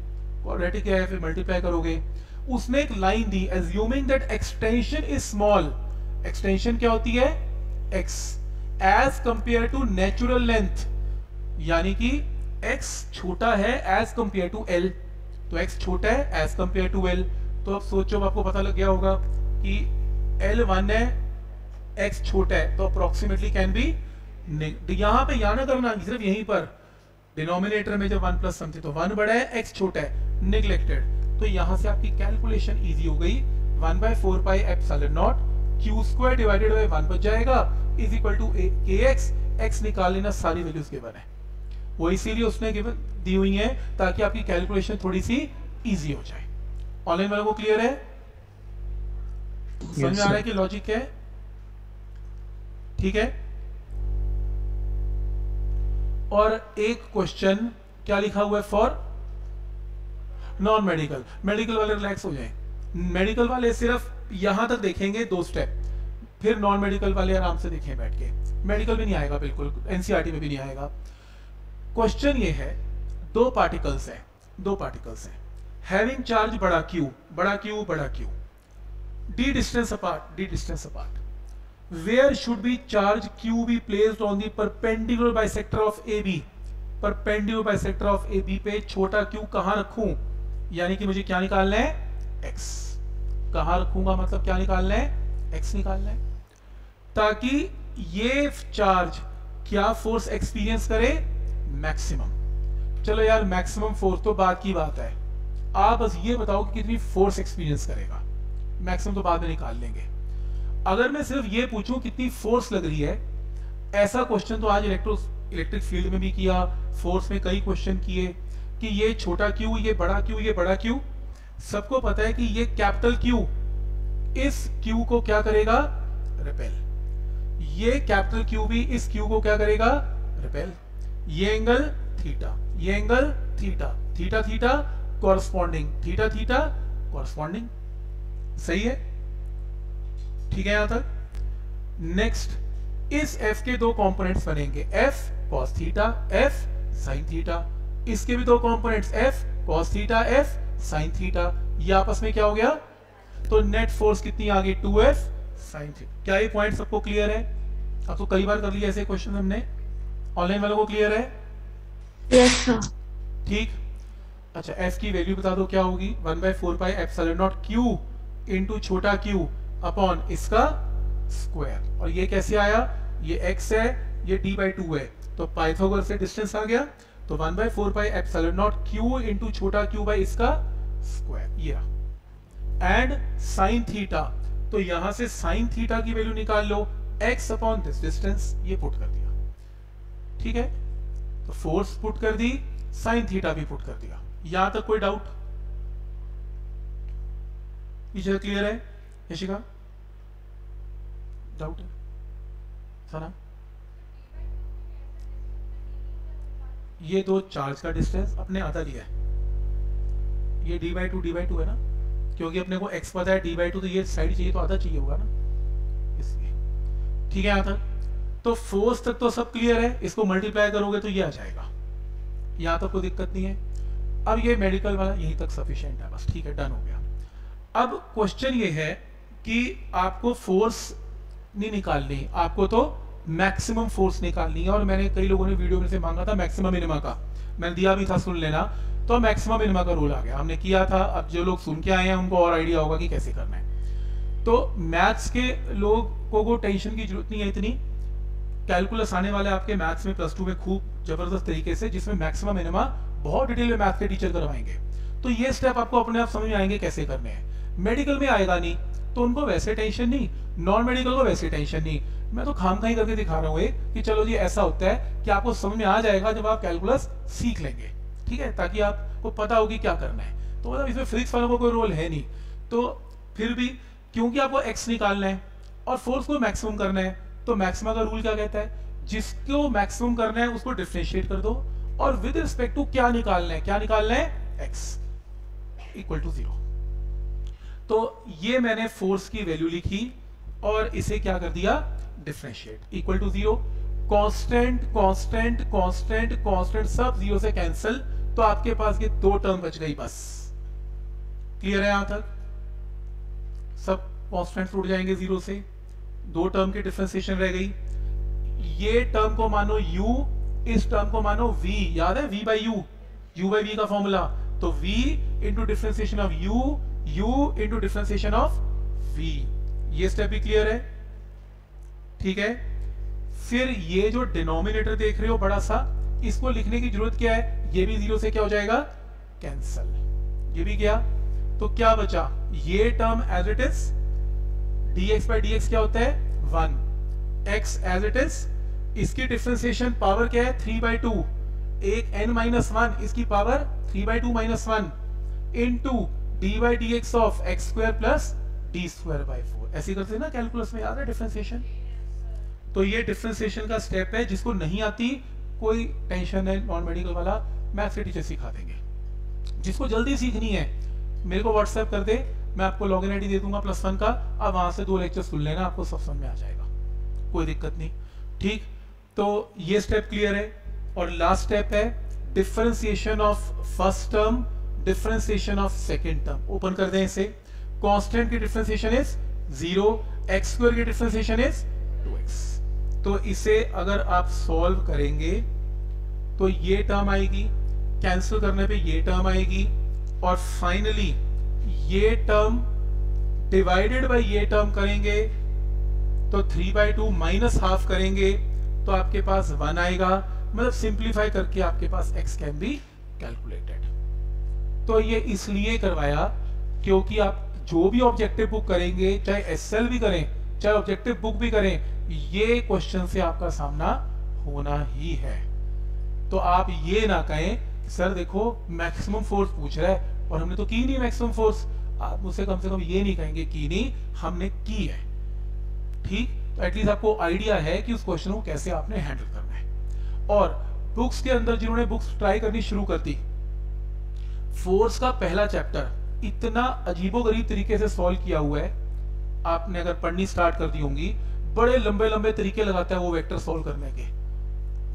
क्वाड्रेटिक है, फिर मल्टीप्लाई करोगे। उसने एक line the assuming that extension is small extension क्या होती है? X as compare to natural length यानी कि x छोटा है एज कंपेयर टू l. तो x छोटा है एज कंपेयर टू l. तो अब सोचो आपको पता लग गया होगा कि l वन है, x छोटा है। तो अप्रोक्सीमेटली कैन बी यहाँ पे यहाँ ना करना सिर्फ़ यहीं पर। डिनोमिनेटर में जब वन प्लस समथिंग तो वन बड़ा है एक्स छोटा है। निग्लेक्टेड तो यहाँ से आपकी कैलकुलेशन इजी हो गई। One by four pi epsilon naught Q square divided by one बच जाएगा। Is equal to K X X निकाल लेना, सारी वैल्यूज़ गिवन है। वो इसीलिए उसने गिवन दी हुई है ताकि आपकी कैलकुलेशन थोड़ी सी इजी हो जाए। ऑनलाइन वालों को क्लियर है? समझ में आ रहा है कि लॉजिक है? ठीक है? और एक क्वेश्चन क्या लिखा हुआ है फॉर नॉन मेडिकल मेडिकल वाले रिलैक्स हो जाए। मेडिकल वाले सिर्फ़ यहाँ तक देखेंगे दो स्टेप फिर नॉन मेडिकल वाले आराम से देखें बैठ के। मेडिकल में नहीं आएगा बिल्कुल। एनसीआरटी में भी नहीं आएगा। क्वेश्चन ये है, दो पार्टिकल्स हैं, दो पार्टिकल्स हैं। हैविंग चार्ज बड़ा क्यू बड़ा क्यू बड़ा Q D distance apart D distance apart where should be charge q be placed on the perpendicular bisector of ab perpendicular bisector of ab पे छोटा q कहाँ रखूँ? यानी कि मुझे क्या निकालना है? X कहाँ रखूँगा मतलब क्या निकालना है? X निकालना है। ताकि ये चार्ज क्या फोर्स एक्सपीरियंस करे? मैक्सिमम। चलो यार, मैक्सिमम फोर्स तो बाद की बात है। आप बस ये बताओ कि कितनी फोर्स एक्सपीरियंस करेगा। मैक्सिमम तो बाद में निकाल लेंगे। अगर मैं सिर्फ़ ये पूछूँ कितनी फोर्स लग रही है, ऐसा क्वेश्चन तो आज इलेक्ट्रो इलेक्ट्रिक फ़ील्ड में भी किया फोर्स में कई क्वेश्चन किए, कि ये छोटा क्यू, ये बड़ा क्यू, ये बड़ा क्यू? सबको पता है कि ये कैपिटल क्यू? इस क्यू को क्या करेगा? रिपेल ये कैपिटल क्यू भी इस क्यू को क्या करेगा? रिपेल ये एंगल थीटा ये angle theta theta theta corresponding theta theta corresponding सही है? ठीक है यहाँ तक? नेक्स्ट इस f के दो कंपोनेंट्स बनेंगे। f cos theta f sin theta इसके भी दो components f cos theta f sin theta ये आपस में क्या हो गया? तो नेट फोर्स कितनी आ गई? 2f sin थीटा क्या ये पॉइंट सबको क्लियर है? अब तो कई बार कर लिया ऐसे क्वेश्चन हमने। ऑनलाइन वालों को क्लियर है? Yes, sir. ठीक? अच्छा f की वैल्यू बता दो क्या होगी? One by four pi epsilon naught q into छोटा q अपॉन इसका स्क्वायर और ये कैसे आया? ये x है ये d बाई टू है. तो पाइथागोरस से डिस्टेंस आ गया। तो one by four pi epsilon naught q into छोटा क्यू बाई इसका स्क्वायर ये एंड साइन थीटा तो यहाँ से साइन थीटा की वैल्यू निकाल लो. X अपॉन दिस डिस्टेंस ये पुट कर दिया. ठीक है? तो फोर्स पुट कर दी साइन थीटा भी पुट कर दिया। यहाँ तक कोई डाउट ये क्लियर है? यशिका? डाउट है? सना ये दो चार्ज का डिस्टेंस अपने आधा लिया है। ये D by two D by two है ना? क्योंकि अपने को एक्स पता है डी बाई टू तो ये साइड चाहिए तो आधा चाहिए होगा ना? इसलिए। ठीक है, यहाँ तक? तो फोर्स तक तो सब क्लियर है, इसको मल्टीप्लाई करोगे तो ये आ जाएगा। यहाँ तक तो कोई दिक्कत नहीं है। अब ये मेडिकल वाला यहीं तक सफिशियंट है, बस ठीक है डन हो गया। अब क्वेश्चन ये है कि आपको फोर्स नहीं निकालनी, आपको तो मैक्सिमम फोर्स निकालनी है। और मैंने कई लोगों ने वीडियो में से मांगा था मैक्सिमम मिनिमा का। मैंने दिया भी था, सुन लेना। तो मैक्सिमम मिनिमा का रूल आ गया। हमने किया था, अब जो लोग सुन के आए हैं, उनको और आइडिया होगा कि कैसे करना है। तो मैथ्स के लोगों को टेंशन की ज़रूरत नहीं है इतनी। कैलकुलस आने वाले आपके मैथ्स में प्लस टू में खूब ज़बरदस्त तरीके से, जिसमें मैक्सिमम मिनिमा बहुत डिटेल में मैथ के टीचर करवाएँगे। तो ये स्टेप आपको अपने आप समझ में आएँगे कैसे करने हैं। मेडिकल में आएगा नहीं तो उनको वैसे टेंशन नहीं नॉन मेडिकल को वैसे टेंशन नहीं। मैं तो खाम खाई करके दिखा रहा हूँ कि चलो जी, ऐसा होता है कि आपको समझ में आ जाएगा जब आप कैलकुलस सीख लेंगे। ठीक है? ताकि आपको पता होगी क्या करना है। तो मतलब इसमें फिजिक्स वालों को कोई रोल है नहीं। तो फिर भी, क्योंकि आपको एक्स निकालना है और फोर्स को मैक्सिमम करना है तो मैक्सिमम का रूल क्या कहता है? जिसको मैक्सिमम करना है, उसको डिफ्रेंशिएट कर दो। और विद रिस्पेक्ट टू क्या निकालना है? क्या निकालना है? एक्स इक्वल टू ज़ीरो तो ये मैंने फोर्स की वैल्यू लिखी और इसे क्या कर दिया? Differentiate equal to zero constant constant constant constant सब ज़ीरो से कैंसिल तो आपके पास ये दो टर्म बच गई बस। क्लियर है यहाँ तक? सब कांस्टेंट उड़ जाएँगे ज़ीरो से। दो टर्म की डिफ्रेंसिएशन रह गई। ये टर्म को मानो u, इस टर्म को मानो v याद है? V by u u by v का फॉर्मूला तो v into differentiation of u u into differentiation of v ये स्टेप भी क्लियर है। ठीक है? फिर ये जो डिनोमिनेटर देख रहे हो बड़ा सा, इसको लिखने की ज़रूरत क्या है? ये भी ज़ीरो से क्या हो जाएगा? कैंसल ये भी गया तो क्या बचा? ये term as it is dx by d क्या होता है? One x as it is इसकी डिफ्रेंसिएशन पावर क्या है? थ्री बाई टू एक n माइनस वन इसकी power three by two minus one into d by d x of x square plus d square by four ऐसी करते ना calculus में, याद है डिफ्रेंसिएशन तो ये डिफ्रेंसिएशन का स्टेप है, जिसको नहीं आती, कोई टेंशन है नॉन मेडिकल वाला मैथ्स के टीचर सिखा देंगे। जिसको जल्दी सीखनी है, मेरे को व्हाट्सएप कर दे। मैं आपको लॉगिन आईडी दे दूँगा प्लस वन का। आप वहाँ से दो लेक्चर सुन लेना, आपको सब समझ में आ जाएगा। कोई दिक्कत नहीं। ठीक? तो ये स्टेप क्लियर है। और लास्ट स्टेप है differentiation of first term differentiation of second term open कर दें इसे। कांस्टेंट की differentiation is zero x square की डिफरेंशिएशन इज़ टू एक्स तो इसे अगर आप सॉल्व करेंगे तो ये टर्म आएगी। कैंसिल करने पे ये टर्म आएगी। और फाइनली ये टर्म डिवाइडेड बाय ये टर्म करेंगे तो three by two minus half करेंगे तो आपके पास वन आएगा। मतलब सिंप्लीफाई करके आपके पास एक्स कैन बी कैलकुलेटेड तो ये इसलिए करवाया क्योंकि आप जो भी ऑब्जेक्टिव बुक करेंगे, चाहे एसएल भी करें, चाहे ऑब्जेक्टिव बुक भी करें, ये क्वेश्चन से आपका सामना होना ही है। तो आप ये ना कहें सर देखो मैक्सिमम फोर्स पूछ रहा है और हमने तो की नहीं मैक्सिमम फोर्स आप मुझसे कम से कम ये नहीं कहेंगे की नहीं, हमने की है। ठीक? तो एटलीस्ट आपको आइडिया है कि उस क्वेश्चन को कैसे आपने हैंडल करना है। और बुक्स के अंदर जिन्होंने बुक्स ट्राई करनी शुरू कर दी फोर्स का पहला चैप्टर इतना अजीबोगरीब तरीके से सॉल्व किया हुआ है। आपने अगर पढ़नी स्टार्ट कर दी होंगी, बड़े लंबे लंबे तरीके लगाता है वो वेक्टर सॉल्व करने के।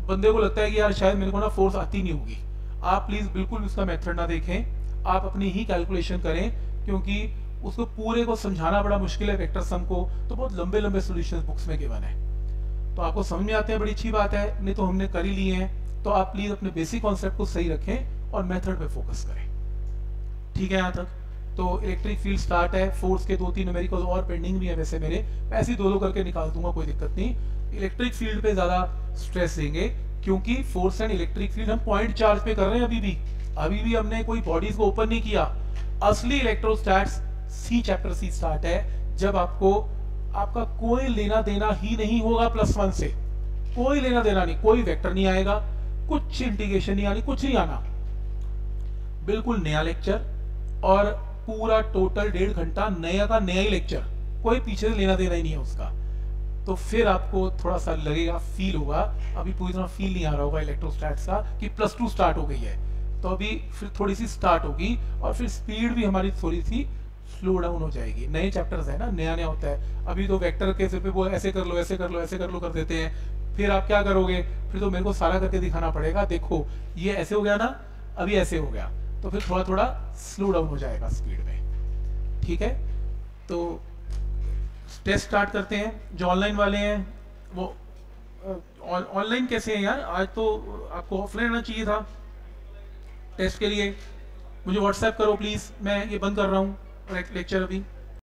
बंदे को लगता है कि यार शायद मेरे को ना फोर्स आती नहीं होगी। आप प्लीज़ बिल्कुल उसका मेथड ना देखें। आप अपनी ही कैलकुलेशन करें, क्योंकि उसको पूरे को समझाना बड़ा मुश्किल है वेक्टर सम को तो बहुत लंबे लंबे सोल्यूशन बुक्स में गिवन है। तो आपको समझ में आते हैं, बड़ी अच्छी बात है, नहीं तो हमने कर ही लिए हैं तो आप प्लीज़ अपने बेसिक कॉन्सेप्ट को सही रखें और मेथड पे फोकस करें। ठीक है, यहाँ तक? तो इलेक्ट्रिक फ़ील्ड स्टार्ट है फोर्स के दो तीन न्यूमेरिकल और पेंडिंग भी है वैसे मेरे ऐसे ही दो दो करके निकाल दूँगा, कोई दिक्कत नहीं। इलेक्ट्रिक फ़ील्ड पे ज़्यादा स्ट्रेस देंगे, क्योंकि फोर्स एंड इलेक्ट्रिक फ़ील्ड हम पॉइंट चार्ज पे कर रहे हैं अभी भी। अभी भी हमने कोई बॉडीज को ओपन नहीं किया। असली इलेक्ट्रोस्टैट्स सी चैप्टर सी स्टार्ट है। जब आपको, आपका कोई लेना देना ही नहीं होगा प्लस वन से। कोई लेना देना नहीं, कोई वेक्टर नहीं आएगा, कुछ इंटीग्रेशन नहीं आनी, कुछ नहीं आना। बिल्कुल नया लेक्चर और पूरा टोटल डेढ़ घंटा नया का नया ही लेक्चर कोई पीछे से लेना देना ही नहीं है उसका। तो फिर आपको थोड़ा सा लगेगा फील होगा। अभी पूरी तरह फील नहीं आ रहा होगा इलेक्ट्रोस्टैट्स का कि प्लस टू स्टार्ट हो गई है। तो अभी फिर थोड़ी सी स्टार्ट होगी और फिर स्पीड भी हमारी थोड़ी सी स्लो डाउन हो जाएगी। नए चैप्टर्स है ना नया नया होता है। अभी तो वेक्टर के सिर पे वो ऐसे कर लो, ऐसे कर लो, ऐसे कर लो कर देते हैं। फिर आप क्या करोगे? फिर तो मेरे को सारा करके दिखाना पड़ेगा। देखो, ये ऐसे हो गया ना, अभी ऐसे हो गया। तो फिर थोड़ा थोड़ा स्लो डाउन हो जाएगा स्पीड में। ठीक है? तो टेस्ट स्टार्ट करते हैं। जो ऑनलाइन वाले हैं, वो ऑनलाइन कैसे हैं यार? आज तो आपको ऑफलाइन आना चाहिए था। टेस्ट के लिए। मुझे व्हाट्सएप करो प्लीज़ मैं ये बंद कर रहा हूँ। लेक्चर अभी।